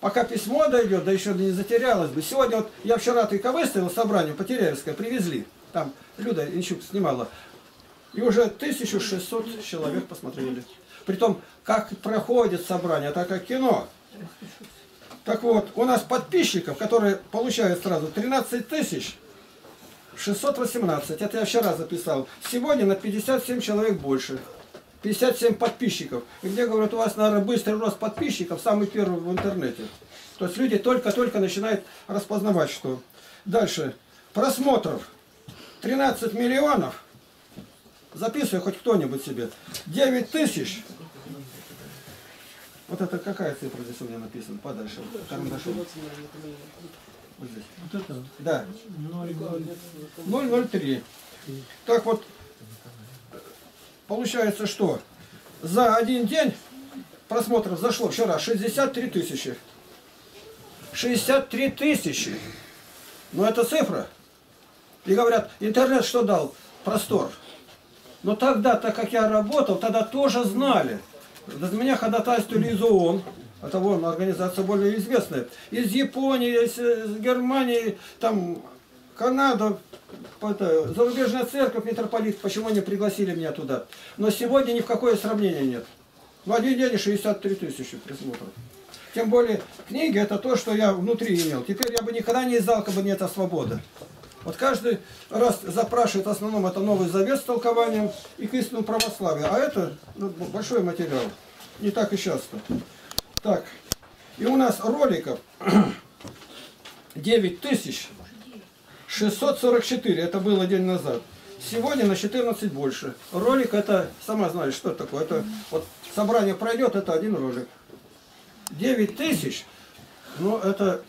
пока письмо дойдет, да еще не затерялось бы. Сегодня вот я вчера только выставил собрание, Потеряевское, привезли. Там Люда Инчук снимала. И уже 1600 человек посмотрели. Притом, как проходит собрание, так как кино. Так вот, у нас подписчиков, которые получают сразу 13 тысяч 618. Это я вчера записал. Сегодня на 57 человек больше. 57 подписчиков. И где говорят, у вас, наверное, быстрый рост подписчиков, самый первый в интернете. То есть люди только-только начинают распознавать, что. Дальше. Просмотров. 13 миллионов. Записывай хоть кто-нибудь себе. 9 тысяч. Вот это какая цифра здесь у меня написана? Подальше. Карандашом. Вот здесь. Вот это Да. 003. Так вот, получается, что за один день просмотров зашло вчера 63 тысячи. 63 тысячи. Ну это цифра. И говорят, интернет что дал? Простор. Но тогда, так как я работал, тогда тоже знали. За меня ходатайствовали из ООН, это вон организация более известная, из Японии, из, из Германии, там Канада, это, зарубежная церковь, митрополит, почему они пригласили меня туда. Но сегодня ни в какое сравнение нет. В один день 63 тысячи просмотров. Тем более, книги это то, что я внутри имел. Теперь я бы никогда не издал, как бы не эта свобода. Вот каждый раз запрашивает в основном это Новый Завет с толкованием и к истинному православию. А это ну, большой материал. Не так и часто. Так. И у нас роликов 9644. Это было день назад. Сегодня на 14 больше. Ролик это, сама знаешь, что это такое. Это вот собрание пройдет, это один ролик. 9 тысяч, ну это,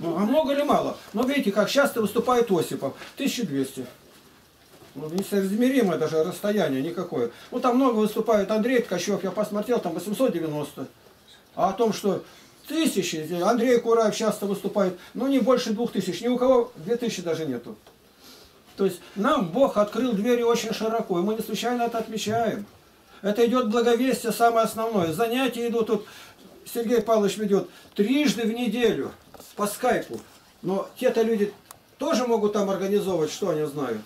ну а много ли мало? Но видите, как часто выступает Осипов, 1200. Ну, несоизмеримое даже расстояние никакое. Ну там много выступает Андрей Ткачев, я посмотрел, там 890. А о том, что тысячи, Андрей Кураев часто выступает, ну не больше двух тысяч, ни у кого две тысячи даже нету. То есть нам Бог открыл двери очень широко, и мы не случайно это отмечаем. Это идет благовестие, самое основное. Занятия идут тут Сергей Павлович ведет трижды в неделю по скайпу. Но те-то люди тоже могут там организовывать, что они знают.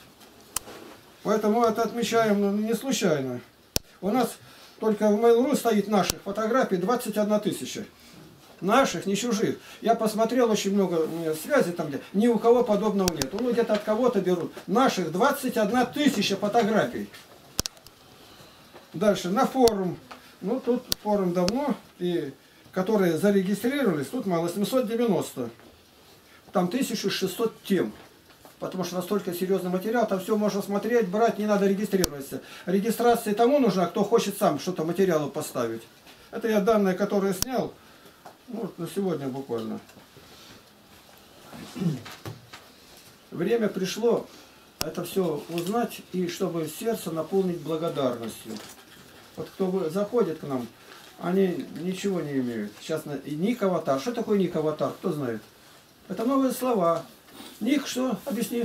Поэтому это отмечаем ну, не случайно. У нас только в Mail.ru стоит наших фотографий 21 тысяча. Наших, не чужих. Я посмотрел очень много связи там где. Ни у кого подобного нет. Ну где-то от кого-то берут. Наших 21 тысяча фотографий. Дальше на форум. Ну тут форум давно. И которые зарегистрировались, тут мало 790. Там 1600 тем. Потому что настолько серьезный материал, там все можно смотреть, брать, не надо регистрироваться. Регистрация тому нужна, кто хочет сам что-то материалу поставить. Это я данные, которые снял, ну, на сегодня буквально. Время пришло это все узнать и чтобы сердце наполнить благодарностью. Вот кто заходит к нам, они ничего не имеют. Сейчас ник аватар. Что такое ник аватар? Кто знает? Это новые слова. Ник что? Объясни.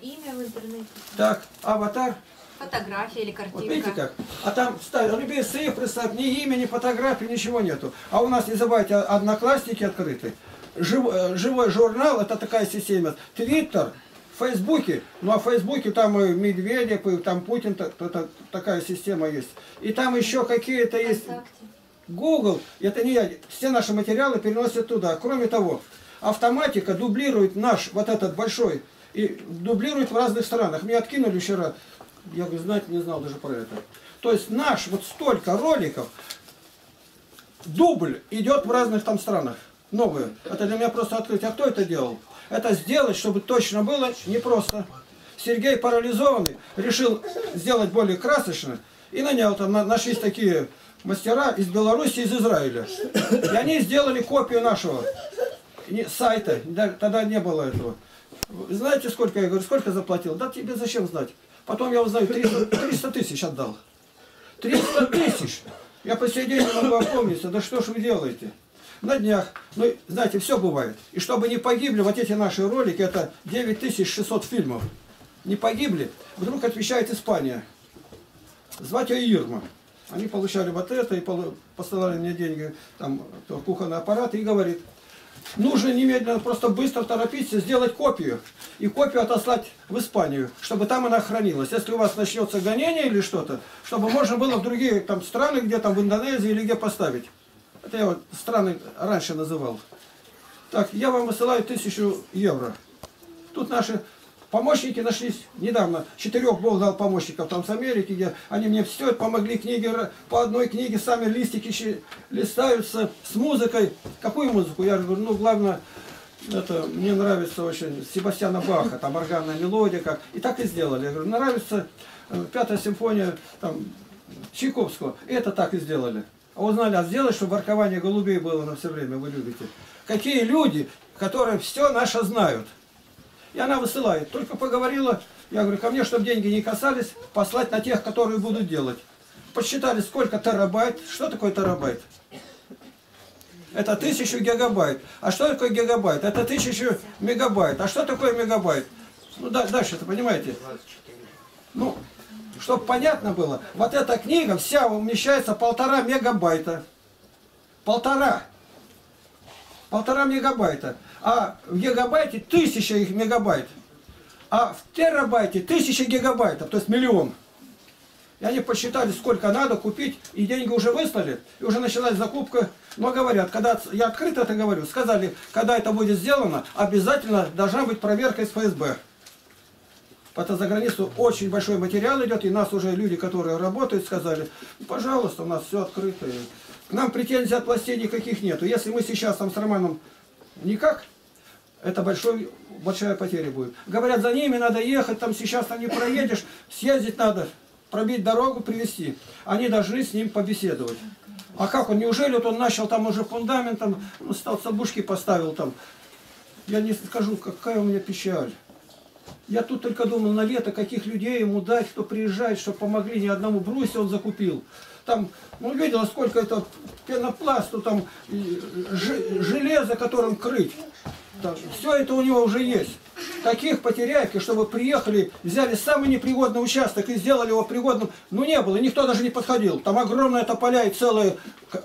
Имя в интернете. Так, аватар. Фотография или картинка. Вот видите как? А там ставь, без цифры ставь, ни имя, ни фотографии, ничего нету. А у нас, не забывайте, одноклассники открыты. Жив, э, живой журнал, это такая система. Твиттер, в Фейсбуке, ну а в Фейсбуке там и Медведев, и там Путин, то, то, то, такая система есть. И там еще какие-то есть... Google, это не я, все наши материалы переносят туда. Кроме того, автоматика дублирует наш вот этот большой, и дублирует в разных странах. Мне откинули вчера, я говорю, знать не знал даже про это. То есть наш вот столько роликов, дубль идет в разных там странах. Новые. Это для меня просто открыть. А кто это делал? Это сделать, чтобы точно было, непросто. Сергей парализованный решил сделать более красочно и нанял там, нашлись такие мастера из Беларуси, из Израиля. И они сделали копию нашего сайта, тогда не было этого. Знаете, сколько я говорю, сколько заплатил? Да тебе зачем знать? Потом я узнаю, 300, 300 тысяч отдал. 300 тысяч! Я по сей день не могу опомниться, да что ж вы делаете? На днях. Ну, знаете, все бывает. И чтобы не погибли вот эти наши ролики, это 9600 фильмов. Не погибли, вдруг отвечает Испания. Звать ее Ирма. Они получали вот это и посылали мне деньги, там, кухонный аппарат, и говорит, нужно немедленно, просто быстро торопиться, сделать копию. И копию отослать в Испанию, чтобы там она хранилась. Если у вас начнется гонение или что-то, чтобы можно было в другие там, страны, где там в Индонезии или где поставить. Это я вот страны раньше называл. Так, я вам высылаю тысячу евро. Тут наши помощники нашлись недавно. Четырех Бог дал помощников там с Америки, где они мне все помогли книги, по одной книге сами листики листаются с музыкой. Какую музыку? Я говорю, ну главное, это мне нравится очень Себастьяна Баха, там органная мелодия, как. И так и сделали. Я говорю, нравится э, пятая симфония там, Чайковского. Это так и сделали. А узнали, а сделать, чтобы воркование голубей было на все время, вы любите. Какие люди, которые все наше знают. И она высылает. Только поговорила, я говорю, ко мне, чтобы деньги не касались, послать на тех, которые будут делать. Посчитали, сколько терабайт. Что такое терабайт? Это тысячу гигабайт. А что такое гигабайт? Это тысячу мегабайт. А что такое мегабайт? Ну, дальше, это понимаете? Ну, чтобы понятно было, вот эта книга вся умещается полтора мегабайта. Полтора. Полтора мегабайта. А в гигабайте тысяча их мегабайт. А в терабайте тысяча гигабайтов, то есть миллион. И они посчитали, сколько надо купить, и деньги уже выслали, и уже началась закупка. Но говорят, когда я открыто это говорю, сказали, когда это будет сделано, обязательно должна быть проверка из ФСБ. Это за границу очень большой материал идет, и нас уже люди, которые работают, сказали, «Ну, пожалуйста, у нас все открыто. К нам претензий от властей никаких нету. Если мы сейчас там с Романом никак, это большой, большая потеря будет. Говорят, за ними надо ехать, там сейчас там не проедешь, съездить надо, пробить дорогу, привезти. Они должны с ним побеседовать. А как он, неужели вот он начал там уже фундаментом, ну, стал собушки поставил там. Я не скажу, какая у меня печаль. Я тут только думал на лето, каких людей ему дать, кто приезжает, чтобы помогли, ни одному брусе он закупил. Там, ну, видела, сколько это пенопласту, там, и ж- железо, которым крыть. Там, все это у него уже есть. Таких потеряйки, чтобы приехали, взяли самый непригодный участок и сделали его пригодным, ну не было, никто даже не подходил. Там огромная тополя и целая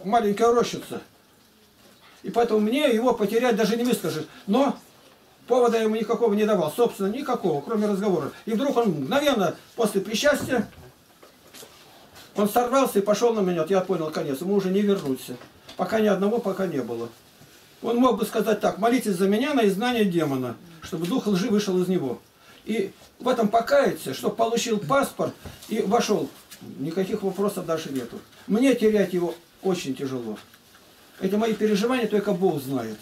маленькая рощица. И поэтому мне его потерять даже не выскажешь. Но повода ему никакого не давал, собственно, никакого, кроме разговора. И вдруг он мгновенно, после причастия, он сорвался и пошел на меня. Я понял, конец, ему уже не вернуться. Пока ни одного пока не было. Он мог бы сказать так, молитесь за меня на изгнание демона, чтобы дух лжи вышел из него. И в этом покаяться, чтобы получил паспорт и вошел. Никаких вопросов дальше нету. Мне терять его очень тяжело. Это мои переживания, только Бог знает.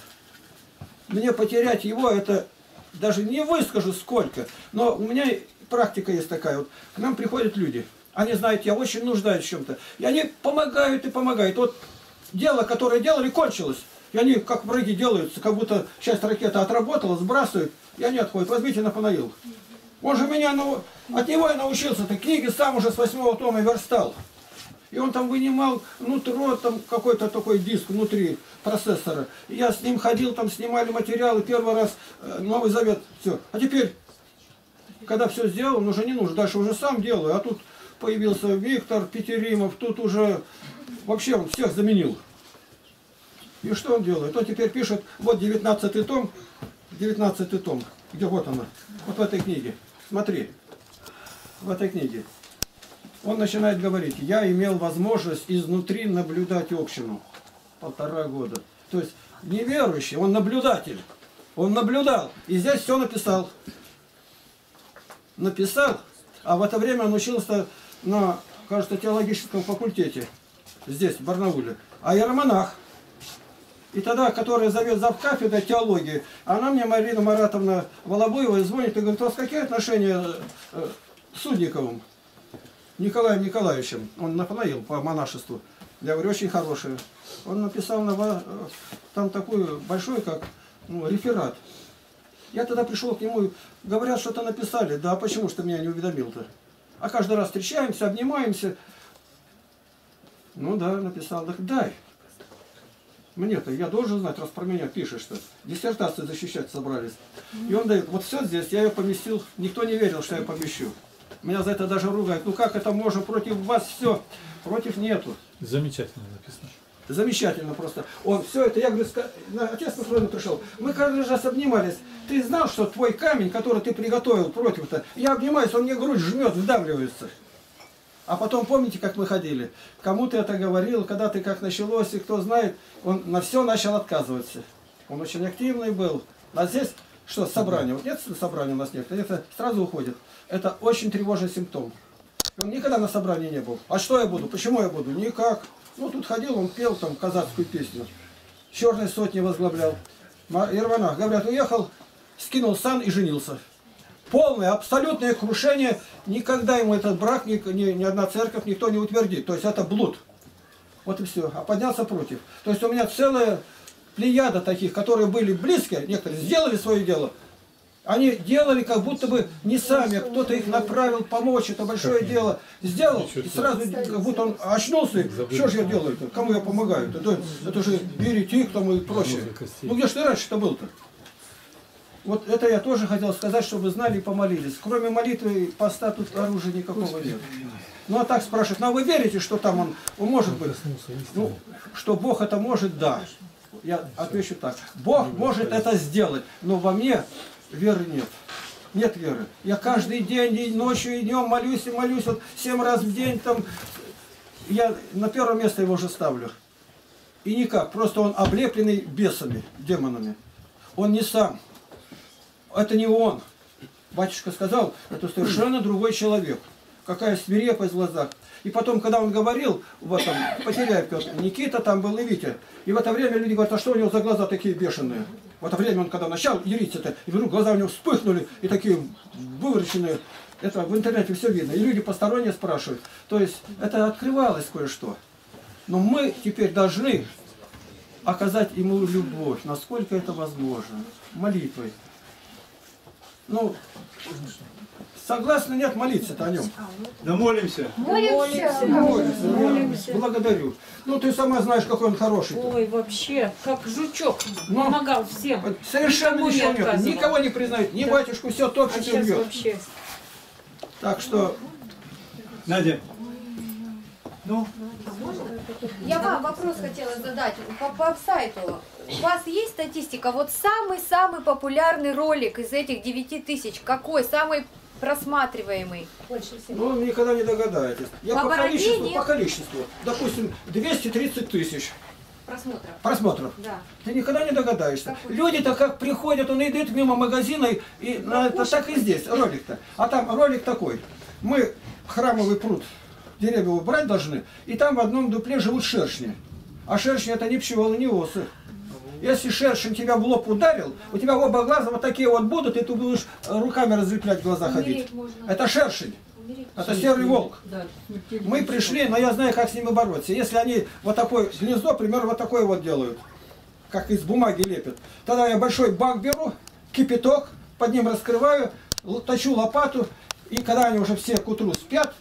Мне потерять его, это даже не выскажу сколько. Но у меня практика есть такая. Вот к нам приходят люди. Они знают, я очень нуждаюсь в чем-то. И они помогают и помогают. Вот дело, которое делали, кончилось. И они, как враги делаются, как будто часть ракеты отработала, сбрасывают, и они отходят. Возьмите Нафанаил. Он же меня, нау- от него я научился-то. Книги сам уже с восьмого тома верстал. И он там вынимал нутро, там какой-то такой диск внутри процессора. И я с ним ходил, там снимали материалы, первый раз э, Новый Завет, все. А теперь, когда все сделал, уже не нужно, дальше уже сам делаю. А тут появился Виктор Петеримов, тут уже вообще он всех заменил. И что он делает? Он теперь пишет, вот 19 том, 19 том, где вот она, вот в этой книге. Смотри, в этой книге. Он начинает говорить, я имел возможность изнутри наблюдать общину. Полтора года. То есть неверующий, он наблюдатель. Он наблюдал. И здесь все написал. Написал, а в это время он учился на, кажется, теологическом факультете. Здесь, в Барнауле. А иеромонах. И тогда, которая зовет зав кафедрой теологии, она мне, Марина Маратовна Волобуева, звонит и говорит, у вас какие отношения э, с Судниковым? Николаем Николаевичем. Он Нафанаил по монашеству. Я говорю, очень хорошие. Он написал на, там такую большой, как ну, реферат. Я тогда пришел к нему, говорят, что-то написали. Да, почему что меня не уведомил-то? А каждый раз встречаемся, обнимаемся. Ну да, написал. Так дай. Мне-то, я должен знать, раз про меня пишешь-то. Диссертацию защищать собрались. И он дает, вот все здесь, я ее поместил, никто не верил, что я помещу. Меня за это даже ругают. Ну как это можно против вас все? Против нету. Замечательно написано. Замечательно просто. Он все это, я говорю, отец на свой пришел. Мы каждый раз обнимались. Ты знал, что твой камень, который ты приготовил против-то, я обнимаюсь, он мне грудь жмет, вдавливается. А потом помните, как мы ходили? Кому ты это говорил, когда ты как началось, и кто знает, он на все начал отказываться. Он очень активный был. А здесь что, собрание? Вот нет собрания у нас нет, это сразу уходит. Это очень тревожный симптом. Он никогда на собрании не был. А что я буду? Почему я буду? Никак. Ну, тут ходил, он пел там казахскую песню. Черной сотни возглавлял. Ирванах, говорят, уехал, скинул сан и женился. Полное, абсолютное крушение. Никогда ему этот брак, ни, ни- ни одна церковь, никто не утвердит. То есть это блуд. Вот и все. А поднялся против. То есть у меня целая плеяда таких, которые были близкие, некоторые сделали свое дело, они делали как будто бы не сами, а кто-то их направил помочь, это большое дело. Сделал, и сразу как будто он очнулся, и что же я делаю-то, кому я помогаю? Это, это же еретик там и прочее. Ну где ж ты раньше-то был-то? Вот это я тоже хотел сказать, чтобы вы знали и помолились. Кроме молитвы поста тут оружия никакого нет. Ну а так спрашивают, ну а вы верите, что там он, он может быть? Ну, что Бог это может, да. Я отвечу так. Бог может это сделать, но во мне веры нет. нет веры. Я каждый день, и ночью, и днем молюсь, и молюсь, вот семь раз в день там. Я на первое место его уже ставлю. И никак, просто он облепленный бесами, демонами. Он не сам. Это не он. Батюшка сказал, это совершенно другой человек. Какая свирепость в глазах. И потом, когда он говорил, в этом, Потеряев Петр, Никита там был и Витя. И в это время люди говорят, а что у него за глаза такие бешеные? В это время он, когда начал яриться-то, и вдруг глаза у него вспыхнули, и такие вывороченные. Это в интернете все видно. И люди посторонние спрашивают. То есть, это открывалось кое-что. Но мы теперь должны оказать ему любовь, насколько это возможно, молитвой. Ну, согласны, нет, молиться-то о нем. Да молимся. Молимся. Молимся, молимся. Благодарю. Ну, ты сама знаешь, какой он хороший. Ой, вообще, как жучок. Ну, Помогал всем. Совершенно Никому не ничего нет. Никого не признает. Ни Да. батюшку, все А топчет и сейчас бьет. вообще. Так что, Надя. Ну, Я вам вопрос хотела задать по, по сайту. У вас есть статистика? Вот самый-самый популярный ролик из этих 9 тысяч, какой? Самый просматриваемый? ну, никогда не догадаетесь. Я По по, количеству, нет? по количеству. Допустим, 230 тысяч Просмотров. просмотров. Да. Ты никогда не догадаешься. Люди-то как приходят, он идет мимо магазина, и, и на это так и здесь, ролик-то. А там ролик такой. Мы храмовый пруд, деревья убрать должны, и там в одном дупле живут шершни. А шершни это не пчелы, не осы. Если шершень тебя в лоб ударил, у тебя оба глаза вот такие вот будут, и ты будешь э, руками разлеплять глаза ходить. Это шершень. Это серый волк. Мы пришли, но я знаю, как с ними бороться. Если они вот такое гнездо, примерно вот такое вот делают, как из бумаги лепят, тогда я большой бак беру, кипяток, под ним раскрываю, точу лопату, и когда они уже все к утру спят,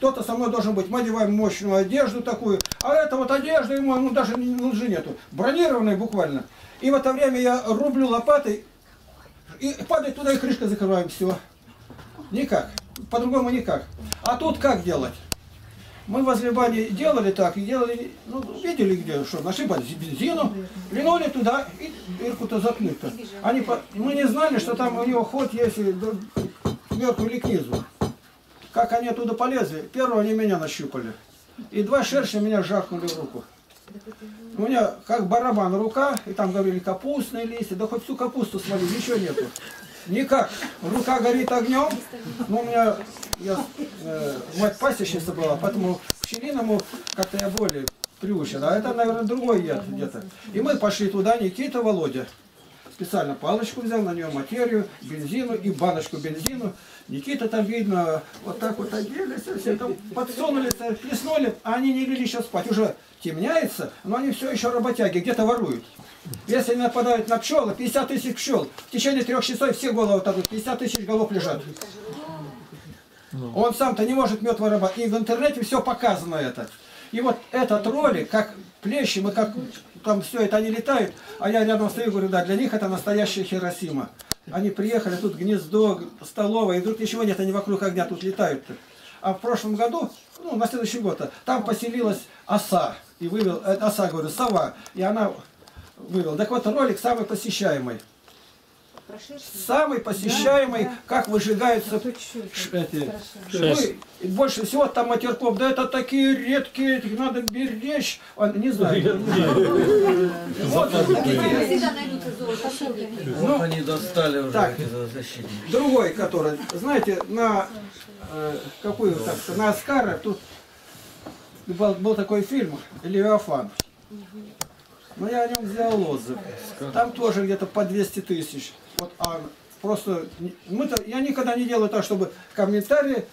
кто-то со мной должен быть. Мы одеваем мощную одежду такую, а это вот одежда ему ну, даже не- нужды нету. Бронированная буквально. И в это время я рублю лопатой, и падает туда, и крышка закрываем, все. Никак. По-другому никак. А тут как делать? Мы возле бани делали так, и делали, ну, видели где, что, нашли бен- бензину, линули туда и дырку-то заткнуть-то. Они, мы не знали, что там у него ход есть сверху или к низу. Как они оттуда полезли, первого они меня нащупали. И два шершня меня жахнули в руку. У меня как барабан рука, и там говорили капустные листья, да хоть всю капусту свали, ничего нету. Никак. Рука горит огнем. Ну, у меня я, э, мать пасечница была, поэтому к пчелиному как-то я более приучен. А это, наверное, другой яд где-то. И мы пошли туда, Никита, Володя. Специально палочку взял, на нее материю, бензину и баночку бензину. Никита там, видно, вот так вот оделись, все там подсунули, плеснули, а они не легли сейчас спать. Уже темняется, но они все еще работяги, где-то воруют. Если нападают на пчелы, 50 тысяч пчел, в течение трех часов все головы отдадут, 50 тысяч голов лежат. Он сам-то не может мед вырабатывать. И в интернете все показано это. И вот этот ролик, как плещем и как там все это они летают, а я рядом стою и говорю, да, для них это настоящая Хиросима. Они приехали, тут гнездо, столовая, и вдруг ничего нет, они вокруг огня тут летают. -то. А в прошлом году, ну, на следующий год, там поселилась оса. И вывел, э, оса, говорю, сова. И она вывел. Так вот, ролик самый посещаемый. Самый посещаемый, как выжигаются ш- эти, ну, и больше всего там матерков, да это такие редкие, их надо беречь, Он, не знаю. Вот такие. Всегда найдутся зоозащитники. Ну, Они достали уже так. Другой, который, знаете, на э, какую, так на Оскара тут был, был такой фильм «Левиафан». Но я о нем сделал отзыв. Там тоже где-то по 200 тысяч. Вот, а просто мы-то, я никогда не делаю так, чтобы комментарии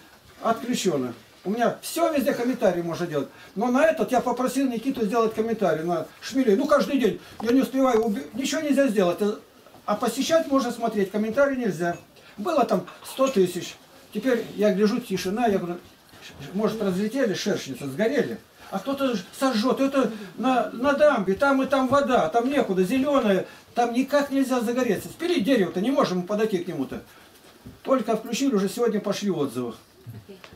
отключены. У меня все везде комментарии можно делать. Но на этот я попросил Никиту сделать комментарий на шмелей. Ну, каждый день. Я не успеваю. уби- Ничего нельзя сделать. А посещать можно смотреть. Комментарии нельзя. Было там 100 тысяч. Теперь я гляжу, тишина. Я говорю, «Ш- может, разлетели шершницы, сгорели? А кто-то сожжет. Это на, на дамбе, там и там вода, там некуда, зеленая. Там никак нельзя загореться. Спилить дерево-то не можем подойти к нему-то. Только включили, уже сегодня пошли отзывы.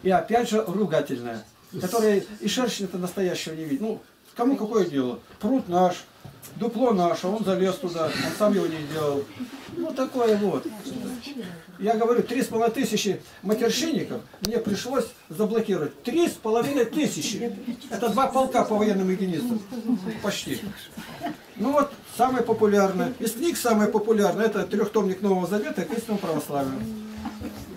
И опять же ругательная, которые и шершня-то настоящего не видят. Ну, Кому какое дело? Пруд наш, дупло наше, он залез туда, он сам его не делал. Ну такое вот. Я говорю, три с половиной тысячи матершинников мне пришлось заблокировать. Три с половиной тысячи. Это два полка по военным единицам. Почти. Ну вот, самое популярное. Из книг самое популярное, это трехтомник Нового Завета к истинному православию.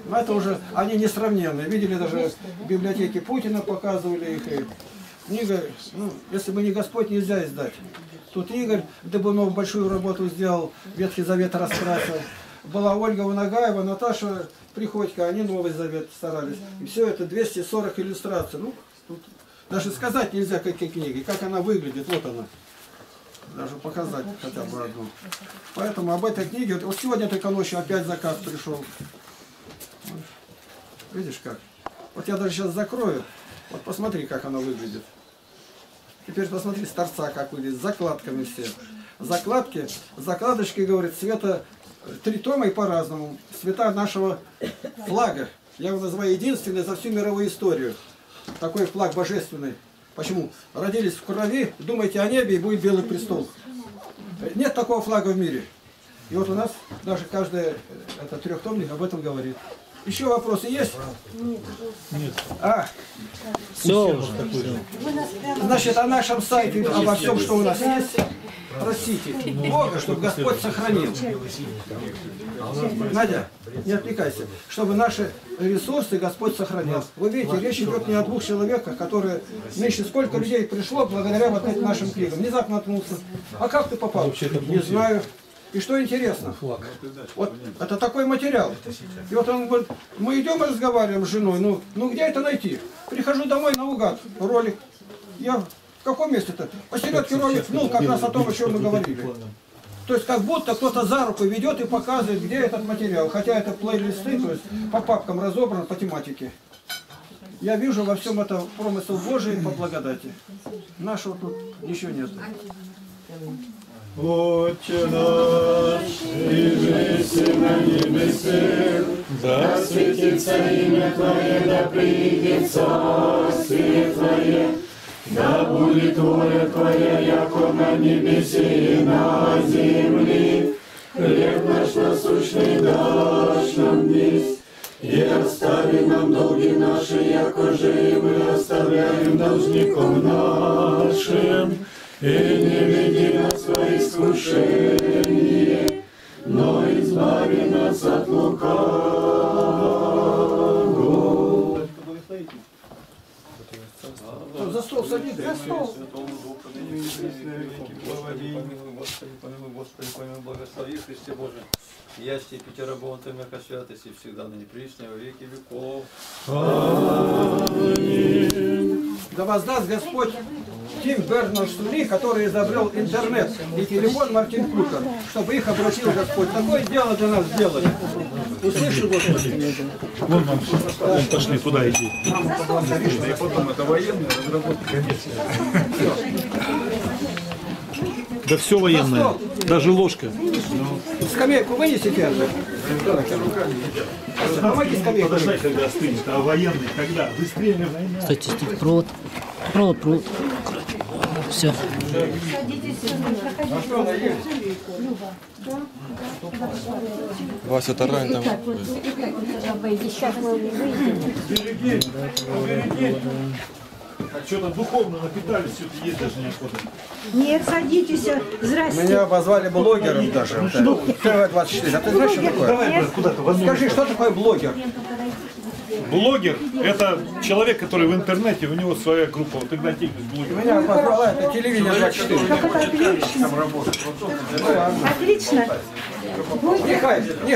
Но это уже, они несравненные. Видели даже в библиотеке Путина, показывали их. И книга, ну, если бы не Господь, нельзя издать. Тут Игорь Дыбунов большую работу сделал, Ветхий Завет раскрасил. Была Ольга Ванагаева, Наташа Приходько, они Новый Завет старались. И все это 240 иллюстраций. Ну, тут даже сказать нельзя, какие книги, как она выглядит. Вот она. Даже показать хотя бы одну. Поэтому об этой книге, вот сегодня только ночью опять заказ пришел. Видишь как? Вот я даже сейчас закрою. Вот посмотри, как оно выглядит. Теперь посмотри с торца, как выглядит, с закладками все. Закладки, закладочки, говорит, цвета э, три тома и по-разному. Цвета нашего флага. Я его называю единственный за всю мировую историю. Такой флаг божественный. Почему? Родились в крови, думайте о небе и будет белый престол. Нет такого флага в мире. И вот у нас даже каждый э, это трехтомник об этом говорит. Еще вопросы есть? Нет. А, Все уже. Значит, о нашем сайте, обо всем, что у нас есть, просите Бога, чтобы Господь сохранил. Надя, не отвлекайся. Чтобы наши ресурсы Господь сохранил. Вы видите, речь идет не о двух человеках, которые... Нынче сколько людей пришло благодаря вот этим нашим книгам. Внезапно наткнулся. А как ты попал? Не знаю. И что интересно, вот это такой материал. И вот он говорит, мы идем и разговариваем с женой, ну, ну где это найти? Прихожу домой наугад, ролик. Я в каком месте-то? Посередке ролик, ну, как раз о том, о чем мы говорили. То есть как будто кто-то за руку ведет и показывает, где этот материал. Хотя это плейлисты, то есть по папкам разобран, по тематике. Я вижу во всем это промысел Божий по благодати. Нашего тут ничего нет. Отче наш, иже на небесах, да светится имя Твое, да придет царствие Твое, да будет воля Твоя, яко на небесе и на земле. Хлеб наш насущный дашь нам днесь, и остави нам долги наши, яко же и мы оставляем должником нашим. И не веди нас во искушение, но избави нас от лукавого. За стол садись. За стол. Господи, помилуй, Господи, помилуй, благослови, Христе Боже. Ясти пятеробон Ты мягко святости всегда на непричные во веки веков. Да воздаст Господь Тим Бернерс-Ли, который изобрел интернет и телефон Мартин Купер, чтобы их обратил Господь. Такое дело для нас сделали. Услышал Господь. Вон нам вон пошли туда иди. И потом это военные разработки. Да все военное, даже ложка. Скамейку вынесите это. Помоги скамейку. Подождай, когда остынет, а военный когда? Быстрее война. Стойте, стойте, провод. Провод, провод. Все. Вася Тарань там. Сейчас мы выйдем. А что там духовно напитались, все-таки есть даже неохота. Нет, садитесь. Здрасте. Меня обозвали блогером даже. Вот это. ТВ-24. А ты знаешь, что такое? Давай куда-то Скажи, что такое блогер? Блогер – это человек, который в интернете, у него своя группа, вот Игнатьевич блогер. Меня позвала это телевидение 24. Отлично. Отлично. Нехай, нехай.